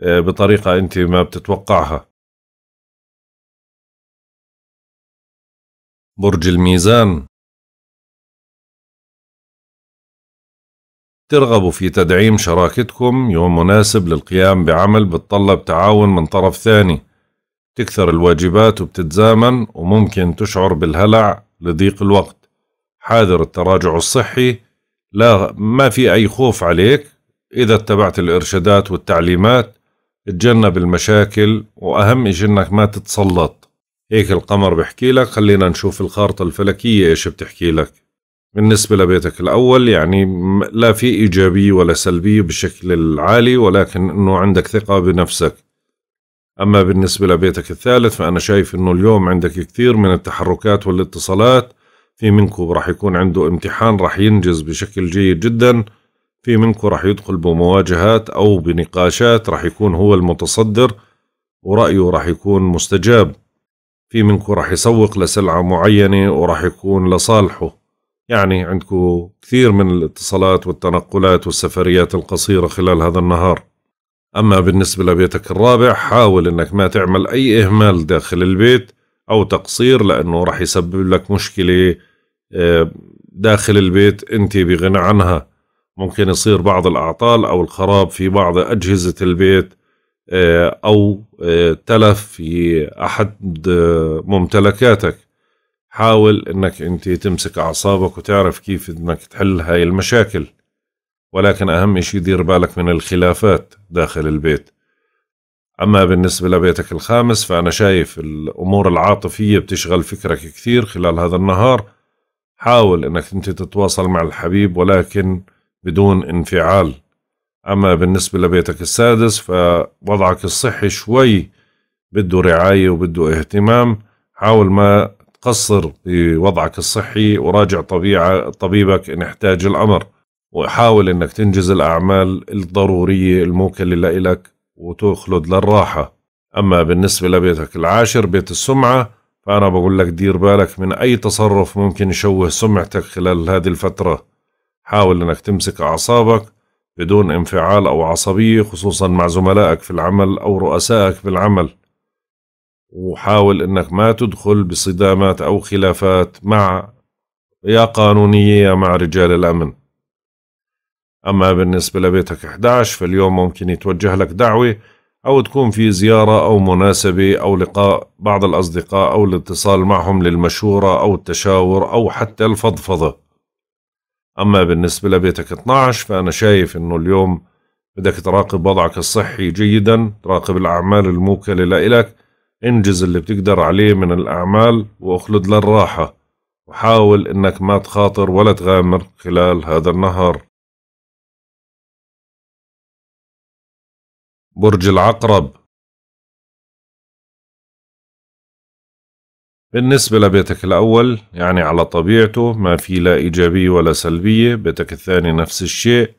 آه، بطريقة أنت ما بتتوقعها. برج الميزان. ترغبوا في تدعيم شراكتكم يوم مناسب للقيام بعمل بتطلب تعاون من طرف ثاني. تكثر الواجبات وبتتزامن وممكن تشعر بالهلع لضيق الوقت. حاذر التراجع الصحي لا ما في أي خوف عليك. إذا اتبعت الإرشادات والتعليمات تجنب المشاكل وأهم إشي إنك ما تتسلط. هيك القمر بحكي لك. خلينا نشوف الخارطة الفلكية إيش بتحكي لك. بالنسبة لبيتك الأول يعني لا في إيجابية ولا سلبية بالشكل العالي ولكن إنه عندك ثقة بنفسك. أما بالنسبة لبيتك الثالث فأنا شايف إنه اليوم عندك كثير من التحركات والاتصالات. في منكم راح يكون عنده امتحان راح ينجز بشكل جيد جدا. في منكم راح يدخل بمواجهات أو بنقاشات راح يكون هو المتصدر ورأيه راح يكون مستجاب. في منكم راح يسوق لسلعة معينة وراح يكون لصالحه. يعني عندكم كثير من الاتصالات والتنقلات والسفريات القصيرة خلال هذا النهار. أما بالنسبة لبيتك الرابع حاول أنك ما تعمل أي إهمال داخل البيت أو تقصير لأنه راح يسبب لك مشكلة آه، داخل البيت أنت بغنى عنها. ممكن يصير بعض الأعطال أو الخراب في بعض أجهزة البيت آه، أو آه، تلف في أحد ممتلكاتك. حاول إنك أنت تمسك أعصابك وتعرف كيف إنك تحل هاي المشاكل. ولكن أهم شيء دير بالك من الخلافات داخل البيت. أما بالنسبة لبيتك الخامس فأنا شايف الأمور العاطفية بتشغل فكرك كثير خلال هذا النهار. حاول إنك أنت تتواصل مع الحبيب ولكن بدون انفعال. أما بالنسبة لبيتك السادس فوضعك الصحي شوي بده رعاية وبده اهتمام. حاول ما قصر بوضعك الصحي وراجع طبيعة طبيبك إن احتاج الأمر. وحاول إنك تنجز الأعمال الضرورية الموكلة لإلك وتخلد للراحة. أما بالنسبة لبيتك العاشر بيت السمعة فأنا بقول لك دير بالك من أي تصرف ممكن يشوه سمعتك خلال هذه الفترة. حاول إنك تمسك أعصابك بدون انفعال أو عصبية خصوصا مع زملائك في العمل أو رؤسائك في العمل وحاول إنك ما تدخل بصدامات أو خلافات مع يا قانونية يا مع رجال الأمن. أما بالنسبة لبيتك 11 فاليوم ممكن يتوجه لك دعوة أو تكون في زيارة أو مناسبة أو لقاء بعض الأصدقاء أو الاتصال معهم للمشورة أو التشاور أو حتى الفضفضة. أما بالنسبة لبيتك 12 فأنا شايف إنه اليوم بدك تراقب وضعك الصحي جيدا تراقب الأعمال الموكلة لإلك انجز اللي بتقدر عليه من الأعمال وأخلد للراحة وحاول إنك ما تخاطر ولا تغامر خلال هذا النهار. برج العقرب. بالنسبة لبيتك الأول يعني على طبيعته ما في لا إيجابية ولا سلبية بيتك الثاني نفس الشيء.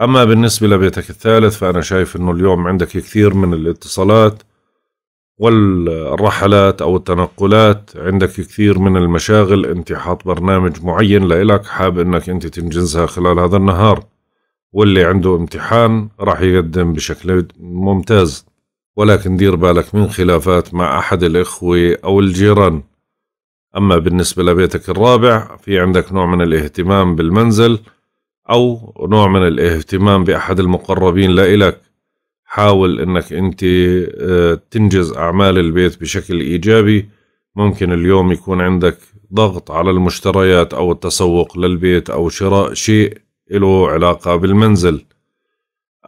أما بالنسبة لبيتك الثالث فأنا شايف أنه اليوم عندك كثير من الاتصالات والرحلات أو التنقلات عندك كثير من المشاغل أنت حاط برنامج معين لإلك حاب أنك أنت تنجزها خلال هذا النهار. واللي عنده امتحان راح يقدم بشكل ممتاز. ولكن دير بالك من خلافات مع أحد الإخوة أو الجيران. أما بالنسبة لبيتك الرابع في عندك نوع من الاهتمام بالمنزل أو نوع من الاهتمام بأحد المقربين لإلك. حاول إنك أنت آه، تنجز أعمال البيت بشكل إيجابي. ممكن اليوم يكون عندك ضغط على المشتريات أو التسوق للبيت أو شراء شيء. له علاقة بالمنزل.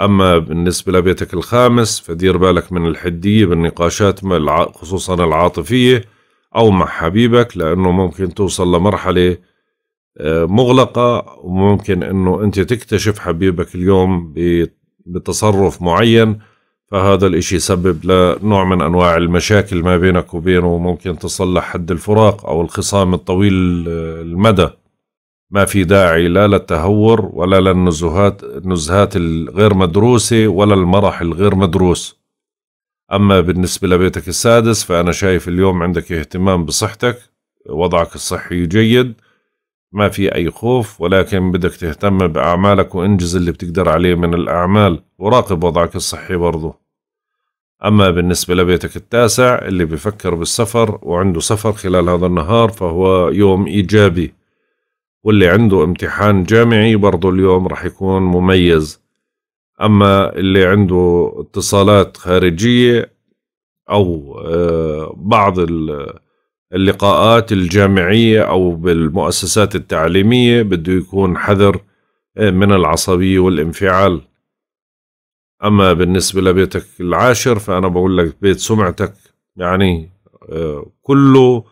أما بالنسبة لبيتك الخامس فدير بالك من الحدية بالنقاشات خصوصا العاطفية أو مع حبيبك لأنه ممكن توصل لمرحلة آه، مغلقة وممكن إنه أنت تكتشف حبيبك اليوم بتصرف معين. فهذا الإشي يسبب لنوع من أنواع المشاكل ما بينك وبينه ممكن تصل لحد الفراق أو الخصام الطويل المدى. ما في داعي لا للتهور ولا للنزهات النزهات الغير مدروسة ولا المرح الغير مدروس. أما بالنسبة لبيتك السادس فأنا شايف اليوم عندك اهتمام بصحتك وضعك الصحي جيد ما في أي خوف ولكن بدك تهتم بأعمالك وانجز اللي بتقدر عليه من الأعمال وراقب وضعك الصحي برضه أما بالنسبة لبيتك التاسع اللي بفكر بالسفر وعنده سفر خلال هذا النهار فهو يوم إيجابي. واللي عنده امتحان جامعي برضه اليوم راح يكون مميز. أما اللي عنده اتصالات خارجية أو آه، بعض اللقاءات الجامعية أو بالمؤسسات التعليمية بده يكون حذر آه، من العصبية والانفعال. أما بالنسبة لبيتك العاشر فأنا بقول لك بيت سمعتك يعني آه، كله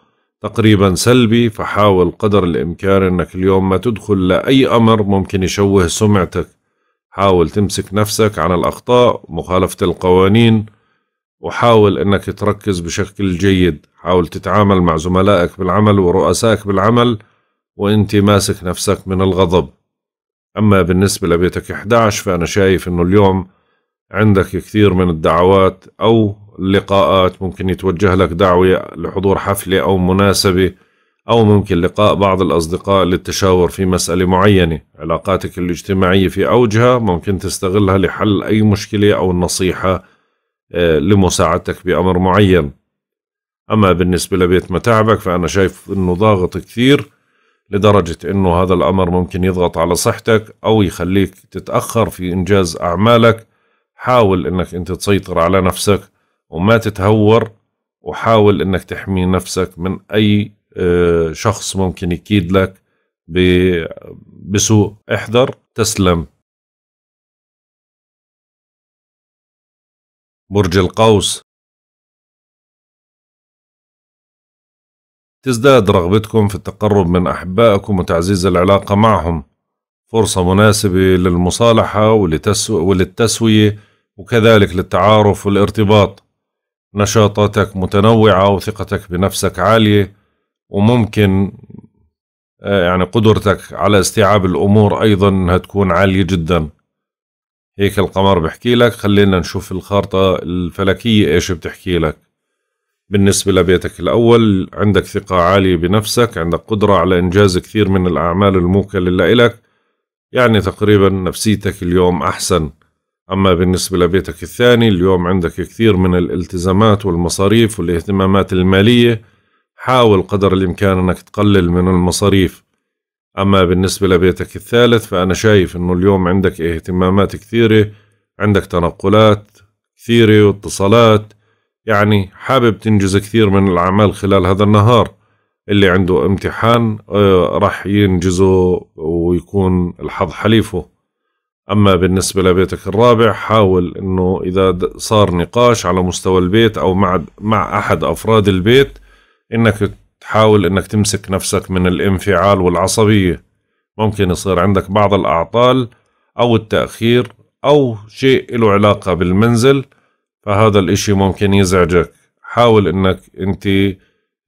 تقريبا سلبي فحاول قدر الإمكان أنك اليوم ما تدخل لأي أمر ممكن يشوه سمعتك. حاول تمسك نفسك عن الأخطاء مخالفة القوانين وحاول أنك تركز بشكل جيد. حاول تتعامل مع زملائك بالعمل ورؤسائك بالعمل وإنت ماسك نفسك من الغضب. أما بالنسبة لبيتك 11 فأنا شايف أنه اليوم عندك كثير من الدعوات أو اللقاءات ممكن يتوجه لك دعوة لحضور حفلة أو مناسبة أو ممكن لقاء بعض الأصدقاء للتشاور في مسألة معينة. علاقاتك الاجتماعية في أوجها ممكن تستغلها لحل أي مشكلة أو النصيحة آه، لمساعدتك بأمر معين. أما بالنسبة لبيت متاعبك فأنا شايف أنه ضاغط كثير لدرجة أنه هذا الأمر ممكن يضغط على صحتك أو يخليك تتأخر في إنجاز أعمالك. حاول أنك أنت تسيطر على نفسك. وما تتهور وحاول أنك تحمي نفسك من أي آه، شخص ممكن يكيد لك بسوء. احذر تسلم. برج القوس. تزداد رغبتكم في التقرب من أحبائكم وتعزيز العلاقة معهم. فرصة مناسبة للمصالحة وللتسوية وكذلك للتعارف والارتباط. نشاطاتك متنوعة وثقتك بنفسك عالية وممكن آه، يعني قدرتك على استيعاب الأمور أيضا هتكون عالية جدا. هيك القمر بحكي لك. خلينا نشوف الخارطة الفلكية إيش بتحكي لك. بالنسبة لبيتك الأول عندك ثقة عالية بنفسك عندك قدرة على إنجاز كثير من الأعمال الموكلة لك يعني تقريبا نفسيتك اليوم أحسن. أما بالنسبة لبيتك الثاني اليوم عندك كثير من الالتزامات والمصاريف والاهتمامات المالية. حاول قدر الإمكان أنك تقلل من المصاريف. أما بالنسبة لبيتك الثالث فأنا شايف أنه اليوم عندك اهتمامات كثيرة. عندك تنقلات كثيرة واتصالات. يعني حابب تنجز كثير من الأعمال خلال هذا النهار. اللي عنده امتحان آه، راح ينجزه ويكون الحظ حليفه. أما بالنسبة لبيتك الرابع حاول أنه إذا صار نقاش على مستوى البيت أو مع, مع أحد أفراد البيت أنك تحاول أنك تمسك نفسك من الانفعال والعصبية. ممكن يصير عندك بعض الأعطال أو التأخير أو شيء له علاقة بالمنزل فهذا الإشي ممكن يزعجك. حاول أنك أنت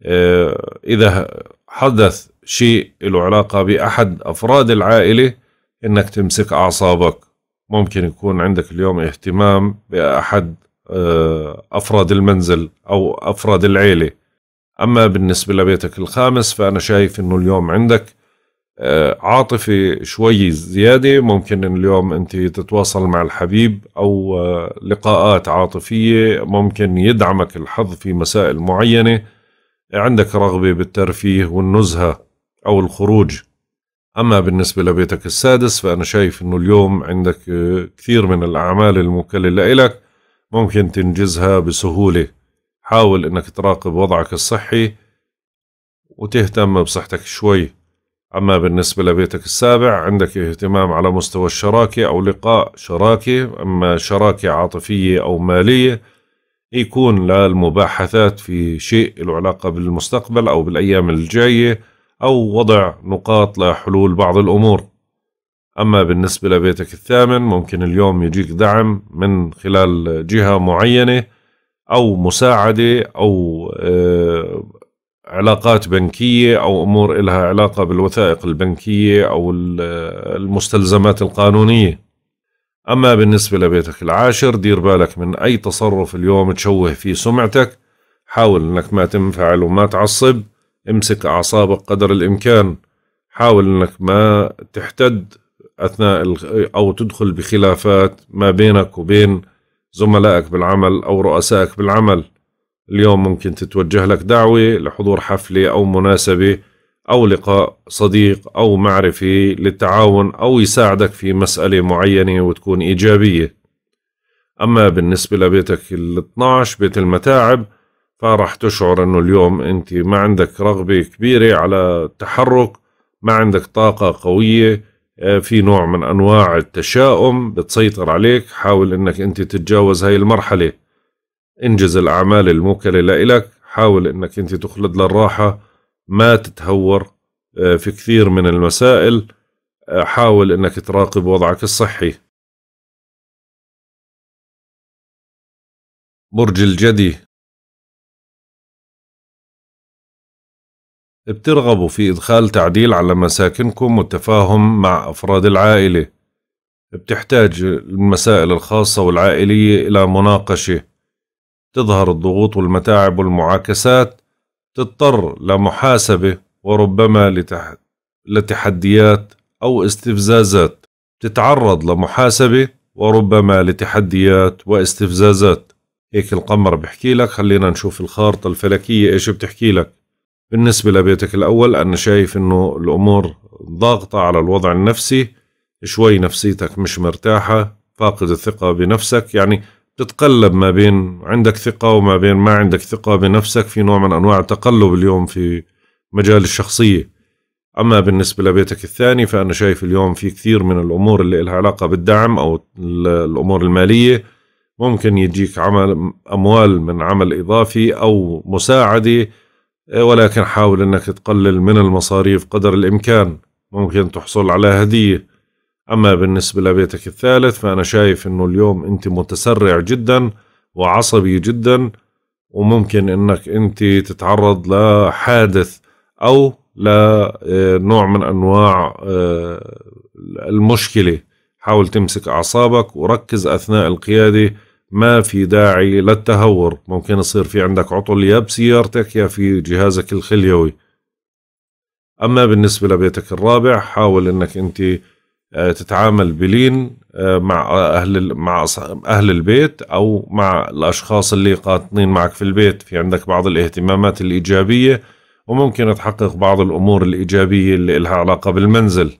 آه، إذا حدث شيء له علاقة بأحد أفراد العائلة إنك تمسك أعصابك. ممكن يكون عندك اليوم اهتمام بأحد آه، أفراد المنزل أو أفراد العيلة. أما بالنسبة لبيتك الخامس فأنا شايف إنه اليوم عندك آه، عاطفة شوي زيادة. ممكن إن اليوم أنت تتواصل مع الحبيب أو آه، لقاءات عاطفية. ممكن يدعمك الحظ في مسائل معينة. عندك رغبة بالترفيه والنزهة أو الخروج. أما بالنسبة لبيتك السادس فأنا شايف أنه اليوم عندك كثير من الأعمال الموكلة لك ممكن تنجزها بسهولة. حاول أنك تراقب وضعك الصحي وتهتم بصحتك شوي. أما بالنسبة لبيتك السابع عندك اهتمام على مستوى الشراكة أو لقاء شراكة. أما شراكة عاطفية أو مالية يكون للمباحثات في شيء له علاقة بالمستقبل أو بالأيام الجاية. أو وضع نقاط لحلول بعض الأمور. أما بالنسبة لبيتك الثامن ممكن اليوم يجيك دعم من خلال جهة معينة أو مساعدة أو آه، علاقات بنكية أو أمور إلها علاقة بالوثائق البنكية أو المستلزمات القانونية. أما بالنسبة لبيتك العاشر دير بالك من أي تصرف اليوم تشوه فيه سمعتك. حاول أنك ما تنفعل وما تعصب. امسك أعصابك قدر الإمكان. حاول أنك ما تحتد أثناء أو تدخل بخلافات ما بينك وبين زملائك بالعمل أو رؤسائك بالعمل. اليوم ممكن تتوجه لك دعوة لحضور حفلة أو مناسبة أو لقاء صديق أو معرفي للتعاون أو يساعدك في مسألة معينة وتكون إيجابية. أما بالنسبة لبيتك ال 12 بيت المتاعب فراح تشعر أنه اليوم أنت ما عندك رغبة كبيرة على التحرك ما عندك طاقة قوية آه، في نوع من أنواع التشاؤم بتسيطر عليك. حاول أنك أنت تتجاوز هاي المرحلة. انجز الأعمال الموكلة لإلك. حاول أنك أنت تخلد للراحة. ما تتهور آه، في كثير من المسائل. آه، حاول أنك تراقب وضعك الصحي. برج الجدي بترغبوا في إدخال تعديل على مساكنكم والتفاهم مع أفراد العائلة. بتحتاج المسائل الخاصة والعائلية إلى مناقشة. تظهر الضغوط والمتاعب والمعاكسات. تضطر لمحاسبة وربما لتح... لتحديات أو استفزازات. تتعرض لمحاسبة وربما لتحديات واستفزازات. هيك القمر بحكي لك. خلينا نشوف الخارطة الفلكية. إيش بتحكي لك؟ بالنسبة لبيتك الأول أنا شايف إنه الأمور ضاغطة على الوضع النفسي شوي نفسيتك مش مرتاحة فاقد الثقة بنفسك يعني تتقلب ما بين عندك ثقة وما بين ما عندك ثقة بنفسك في نوع من أنواع التقلب اليوم في مجال الشخصية. أما بالنسبة لبيتك الثاني فأنا شايف اليوم في كثير من الأمور اللي لها علاقة بالدعم أو الأمور المالية. ممكن يجيك عمل أموال من عمل إضافي أو مساعدة ولكن حاول أنك تقلل من المصاريف قدر الإمكان. ممكن تحصل على هدية. أما بالنسبة لبيتك الثالث فأنا شايف أنه اليوم أنت متسرع جدا وعصبي جدا وممكن أنك أنت تتعرض لحادث أو لنوع من أنواع آه، المشكلة. حاول تمسك أعصابك وركز أثناء القيادة ما في داعي للتهور. ممكن يصير في عندك عطل يا بسيارتك يا في جهازك الخليوي. أما بالنسبة لبيتك الرابع حاول أنك أنت آه، تتعامل بلين آه، مع أهل مع أهل البيت أو مع الأشخاص اللي قاطنين معك في البيت. في عندك بعض الاهتمامات الإيجابية وممكن تحقق بعض الأمور الإيجابية اللي لها علاقة بالمنزل.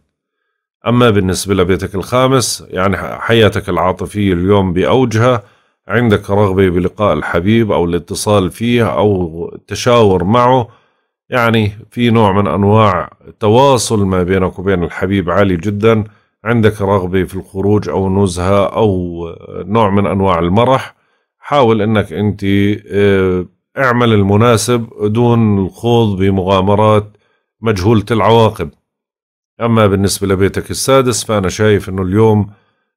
أما بالنسبة لبيتك الخامس يعني حياتك العاطفية اليوم بأوجها عندك رغبة بلقاء الحبيب أو الاتصال فيه أو التشاور معه. يعني في نوع من أنواع التواصل ما بينك وبين الحبيب عالي جدا. عندك رغبة في الخروج أو نزهة أو نوع من أنواع المرح. حاول أنك أنت آه، اعمل المناسب دون الخوض بمغامرات مجهولة العواقب. أما بالنسبة لبيتك السادس فأنا شايف أنه اليوم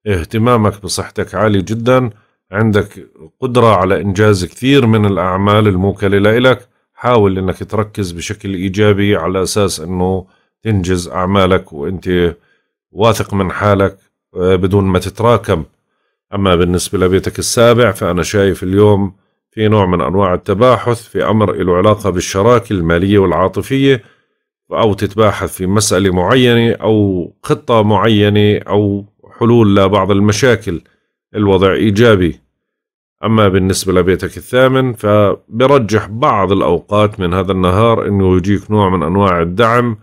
اهتمامك بصحتك عالي جدا. عندك قدرة على إنجاز كثير من الأعمال الموكلة لك حاول أنك تركز بشكل إيجابي على أساس أنه تنجز أعمالك وأنت واثق من حالك آه، بدون ما تتراكم. أما بالنسبة لبيتك السابع فأنا شايف اليوم في نوع من أنواع التباحث في أمر له علاقة بالشراكة المالية والعاطفية أو تتباحث في مسألة معينة أو خطة معينة أو حلول لبعض المشاكل. الوضع إيجابي. أما بالنسبة لبيتك الثامن فبرجح بعض الأوقات من هذا النهار أنه يجيك نوع من أنواع الدعم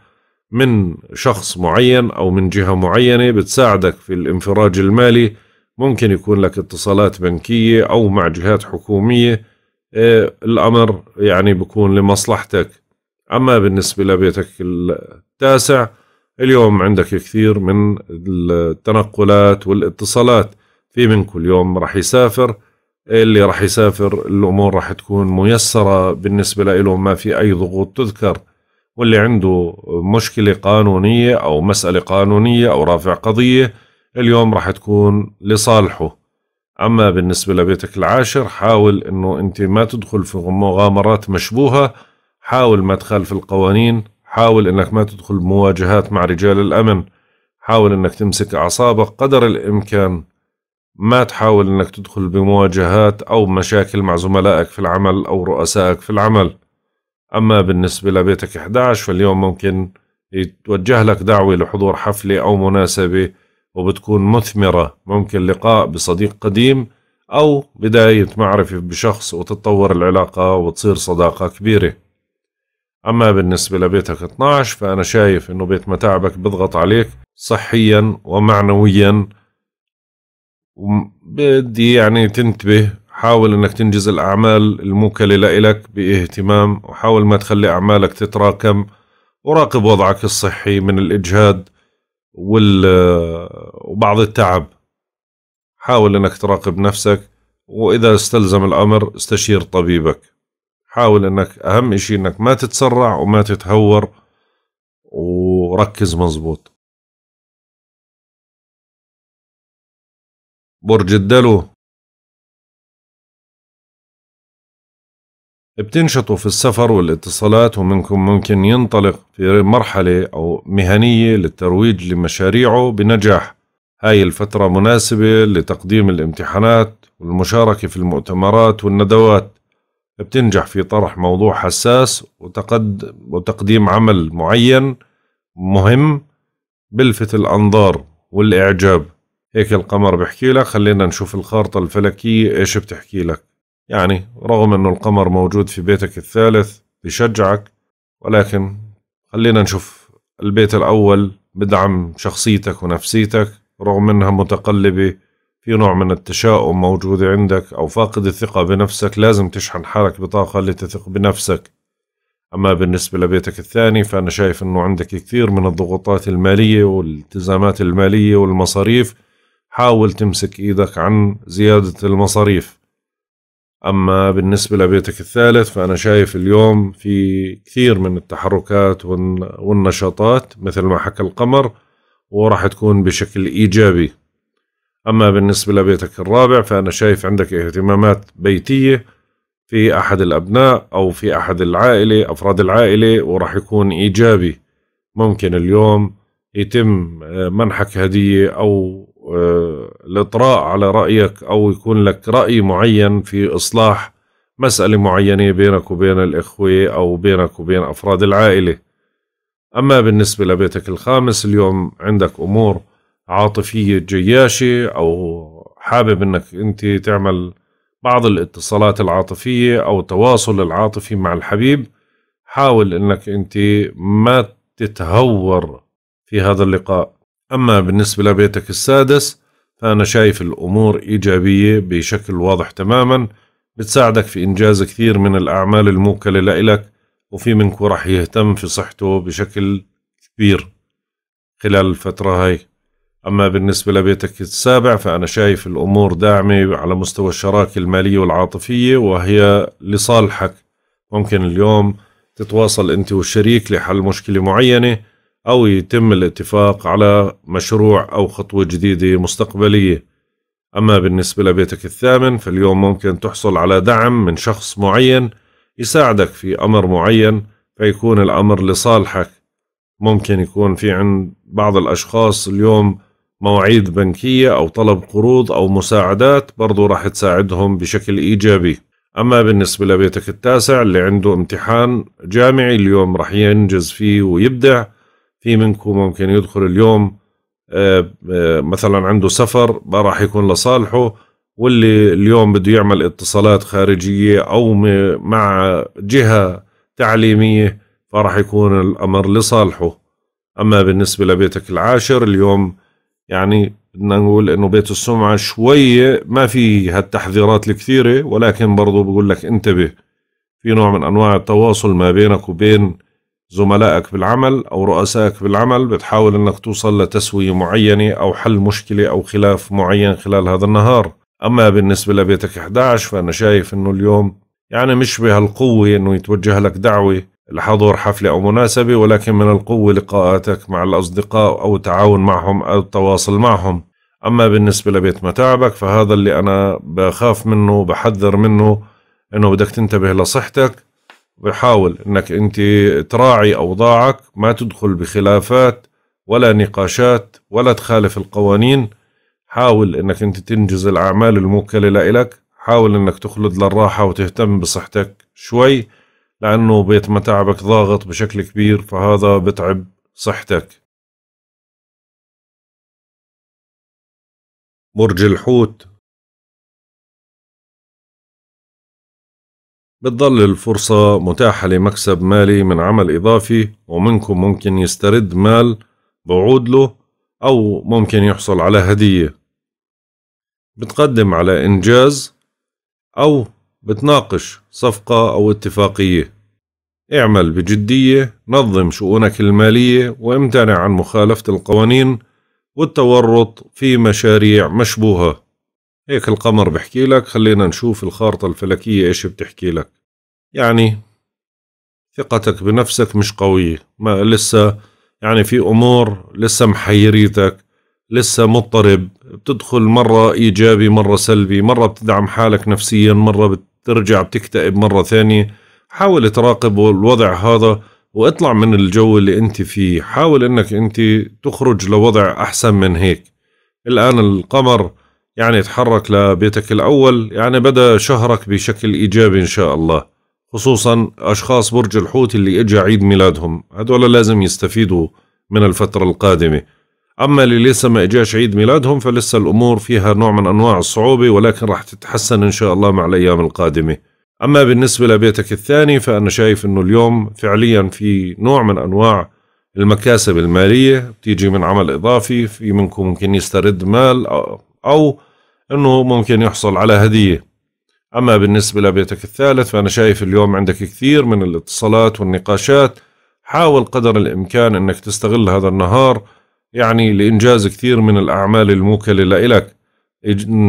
من شخص معين أو من جهة معينة بتساعدك في الانفراج المالي. ممكن يكون لك اتصالات بنكية أو مع جهات حكومية. إيه، الأمر يعني بكون لمصلحتك. أما بالنسبة لبيتك التاسع اليوم عندك كثير من التنقلات والاتصالات. في منكم اليوم راح يسافر. اللي راح يسافر الأمور راح تكون ميسرة بالنسبة له ما في أي ضغوط تذكر. واللي عنده مشكلة قانونية أو مسألة قانونية أو رافع قضية اليوم راح تكون لصالحه. أما بالنسبة لبيتك العاشر حاول أنه أنت ما تدخل في مغامرات مشبوهة. حاول ما تخالف القوانين. حاول أنك ما تدخل بمواجهات مع رجال الأمن. حاول أنك تمسك أعصابك قدر الإمكان. ما تحاول أنك تدخل بمواجهات أو مشاكل مع زملائك في العمل أو رؤسائك في العمل. أما بالنسبة لبيتك 11 فاليوم ممكن يتوجه لك دعوة لحضور حفلة أو مناسبة وبتكون مثمرة. ممكن لقاء بصديق قديم أو بداية معرفة بشخص وتتطور العلاقة وتصير صداقة كبيرة. أما بالنسبة لبيتك 12 فأنا شايف إنه بيت متاعبك بضغط عليك صحيا ومعنويا بدي يعني تنتبه حاول إنك تنجز الأعمال الموكلة لإلك بإهتمام وحاول ما تخلي أعمالك تتراكم وراقب وضعك الصحي من الإجهاد وال وبعض التعب. حاول إنك تراقب نفسك وإذا استلزم الأمر استشير طبيبك. حاول إنك أهم إشي إنك ما تتسرع وما تتهور وركز مزبوط. برج الدلو. بتنشطوا في السفر والاتصالات ومنكم ممكن ينطلق في مرحلة أو مهنية للترويج لمشاريعه بنجاح. هاي الفترة مناسبة لتقديم الامتحانات والمشاركة في المؤتمرات والندوات. بتنجح في طرح موضوع حساس وتقد وتقديم عمل معين مهم بلفت الأنظار والإعجاب. هيك القمر بحكي لك خلينا نشوف الخارطة الفلكية إيش بتحكي لك؟ يعني رغم أنه القمر موجود في بيتك الثالث بشجعك ولكن خلينا نشوف البيت الأول بدعم شخصيتك ونفسيتك رغم أنها متقلبة في نوع من التشاؤم موجود عندك أو فاقد الثقة بنفسك لازم تشحن حالك بطاقة لتثق بنفسك. أما بالنسبة لبيتك الثاني فأنا شايف أنه عندك كثير من الضغوطات المالية والالتزامات المالية والمصاريف حاول تمسك إيدك عن زيادة المصاريف. أما بالنسبة لبيتك الثالث فأنا شايف اليوم في كثير من التحركات والنشاطات مثل ما حكى القمر وراح تكون بشكل إيجابي. أما بالنسبة لبيتك الرابع فأنا شايف عندك اهتمامات بيتية في أحد الأبناء أو في أحد العائلة أفراد العائلة وراح يكون إيجابي. ممكن اليوم يتم منحك هدية أو الإطراء على رأيك أو يكون لك رأي معين في إصلاح مسألة معينة بينك وبين الإخوة أو بينك وبين أفراد العائلة. أما بالنسبة لبيتك الخامس اليوم عندك أمور عاطفية جياشة أو حابب أنك أنت تعمل بعض الاتصالات العاطفية أو التواصل العاطفي مع الحبيب حاول أنك أنت ما تتهور في هذا اللقاء. أما بالنسبة لبيتك السادس فأنا شايف الأمور إيجابية بشكل واضح تماما بتساعدك في إنجاز كثير من الأعمال الموكلة لإلك وفي منكم راح يهتم في صحته بشكل كبير خلال الفترة هاي. أما بالنسبة لبيتك السابع فأنا شايف الأمور داعمة على مستوى الشراكة المالية والعاطفية وهي لصالحك. ممكن اليوم تتواصل أنت والشريك لحل مشكلة معينة أو يتم الاتفاق على مشروع أو خطوة جديدة مستقبلية. أما بالنسبة لبيتك الثامن فاليوم ممكن تحصل على دعم من شخص معين يساعدك في أمر معين فيكون الأمر لصالحك. ممكن يكون في عند بعض الأشخاص اليوم مواعيد بنكية أو طلب قروض أو مساعدات برضو راح تساعدهم بشكل إيجابي. أما بالنسبة لبيتك التاسع اللي عنده امتحان جامعي اليوم راح ينجز فيه ويبدع. في منكم ممكن يدخل اليوم آه، آه، مثلا عنده سفر ما راح يكون لصالحه واللي اليوم بده يعمل اتصالات خارجية أو مع جهة تعليمية فراح يكون الأمر لصالحه. أما بالنسبة لبيتك العاشر اليوم يعني بدنا نقول إنه بيت السمعة شوية ما في هالتحذيرات الكثيرة ولكن برضو بقول لك انتبه في نوع من أنواع التواصل ما بينك وبين زملائك بالعمل أو رؤسائك بالعمل بتحاول أنك توصل لتسوية معينة أو حل مشكلة أو خلاف معين خلال هذا النهار. أما بالنسبة لبيتك 11 فأنا شايف أنه اليوم يعني مش بهالقوة أنه يتوجه لك دعوة لحضور حفلة أو مناسبة ولكن من القوة لقاءاتك مع الأصدقاء أو التعاون معهم أو التواصل معهم. أما بالنسبة لبيت متاعبك فهذا اللي أنا بخاف منه بحذر منه إنه بدك تنتبه لصحتك. بحاول إنك أنت تراعي أوضاعك ما تدخل بخلافات ولا نقاشات ولا تخالف القوانين. حاول إنك أنت تنجز الأعمال الموكلة لإلك. حاول إنك تخلد للراحة وتهتم بصحتك شوي لأنه بيت متاعبك ضاغط بشكل كبير فهذا بتعب صحتك. برج الحوت بتظل الفرصة متاحة لمكسب مالي من عمل إضافي ومنكم ممكن يسترد مال بوعود له أو ممكن يحصل على هدية. بتقدم على إنجاز أو بتناقش صفقة أو اتفاقية. اعمل بجدية نظم شؤونك المالية وامتنع عن مخالفة القوانين والتورط في مشاريع مشبوهة. هيك القمر بحكي لك خلينا نشوف الخارطة الفلكية إيش بتحكي لك. يعني ثقتك بنفسك مش قوية ما لسه يعني في أمور لسه محيريتك لسه مضطرب بتدخل مرة إيجابي مرة سلبي مرة بتدعم حالك نفسيا مرة بترجع بتكتئب مرة ثانية. حاول تراقب الوضع هذا واطلع من الجو اللي أنت فيه. حاول إنك أنت تخرج لوضع أحسن من هيك. الآن القمر يعني تحرك لبيتك الأول يعني بدا شهرك بشكل إيجابي إن شاء الله خصوصا أشخاص برج الحوت اللي اجى عيد ميلادهم هذول لازم يستفيدوا من الفترة القادمة. أما اللي لسه ما إجاش عيد ميلادهم فلسه الأمور فيها نوع من أنواع الصعوبة ولكن راح تتحسن إن شاء الله مع الأيام القادمة. أما بالنسبة لبيتك الثاني فأنا شايف أنه اليوم فعليا في نوع من أنواع المكاسب المالية بتيجي من عمل إضافي في منكم ممكن يسترد مال أو أنه ممكن يحصل على هدية. أما بالنسبة لبيتك الثالث فأنا شايف اليوم عندك كثير من الاتصالات والنقاشات. حاول قدر الإمكان أنك تستغل هذا النهار يعني لإنجاز كثير من الأعمال الموكلة لإلك.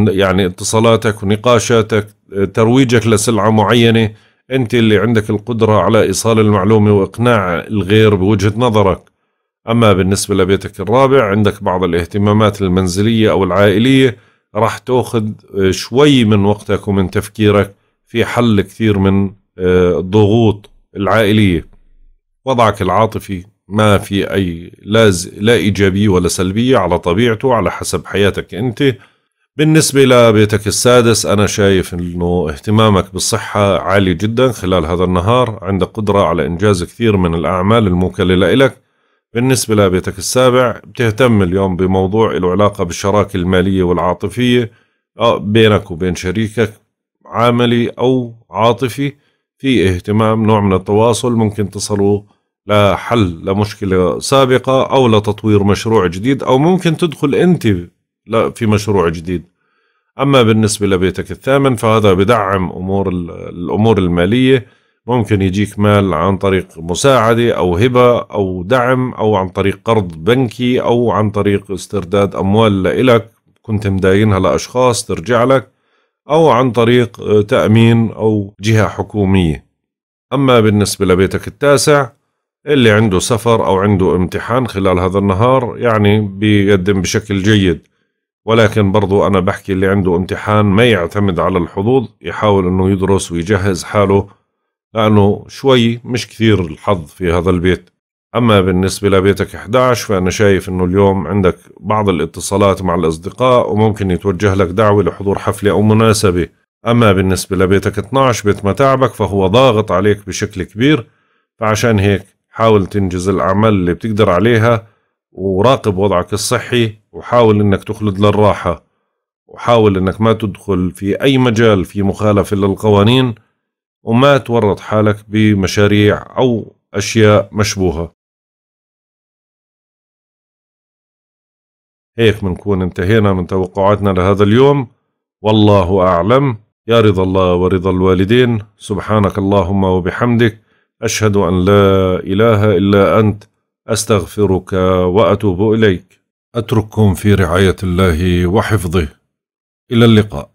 يعني اتصالاتك ونقاشاتك ترويجك لسلعة معينة. أنت اللي عندك القدرة على إيصال المعلومة وإقناع الغير بوجهة نظرك. أما بالنسبة لبيتك الرابع عندك بعض الاهتمامات المنزلية أو العائلية. راح تأخذ شوي من وقتك ومن تفكيرك في حل كثير من آه، الضغوط العائلية. وضعك العاطفي ما في أي لا, لا إيجابية ولا سلبية على طبيعته على حسب حياتك أنت. بالنسبة لبيتك السادس أنا شايف أنه اهتمامك بالصحة عالي جدا خلال هذا النهار. عندك قدرة على إنجاز كثير من الأعمال الموكلة لإلك. بالنسبة لبيتك السابع بتهتم اليوم بموضوع له علاقة بالشراكة المالية والعاطفية آه، بينك وبين شريكك عملي أو عاطفي في اهتمام نوع من التواصل ممكن تصلوا لحل لمشكلة سابقة أو لتطوير مشروع جديد أو ممكن تدخل أنت في مشروع جديد. أما بالنسبة لبيتك الثامن فهذا بدعم أمور الأمور المالية ممكن يجيك مال عن طريق مساعدة أو هبة أو دعم أو عن طريق قرض بنكي أو عن طريق استرداد أموال لإلك كنت مداينها لأشخاص ترجع لك أو عن طريق تأمين أو جهة حكومية. أما بالنسبة لبيتك التاسع اللي عنده سفر أو عنده امتحان خلال هذا النهار يعني بيقدم بشكل جيد. ولكن برضو أنا بحكي اللي عنده امتحان ما يعتمد على الحظوظ يحاول أنه يدرس ويجهز حاله لأنه شوي مش كثير الحظ في هذا البيت. أما بالنسبة لبيتك 11 فأنا شايف أنه اليوم عندك بعض الاتصالات مع الأصدقاء وممكن يتوجه لك دعوة لحضور حفلة أو مناسبة. أما بالنسبة لبيتك 12 بيت متاعبك فهو ضاغط عليك بشكل كبير فعشان هيك حاول تنجز الأعمال اللي بتقدر عليها وراقب وضعك الصحي وحاول إنك تخلد للراحة. وحاول إنك ما تدخل في أي مجال في مخالفة للقوانين وما تورط حالك بمشاريع أو أشياء مشبوهة. هيك بنكون انتهينا من توقعاتنا لهذا اليوم. والله أعلم. يا رضا الله ورضا الوالدين. سبحانك اللهم وبحمدك. أشهد أن لا إله إلا أنت. أستغفرك وأتوب إليك. أترككم في رعاية الله وحفظه. إلى اللقاء.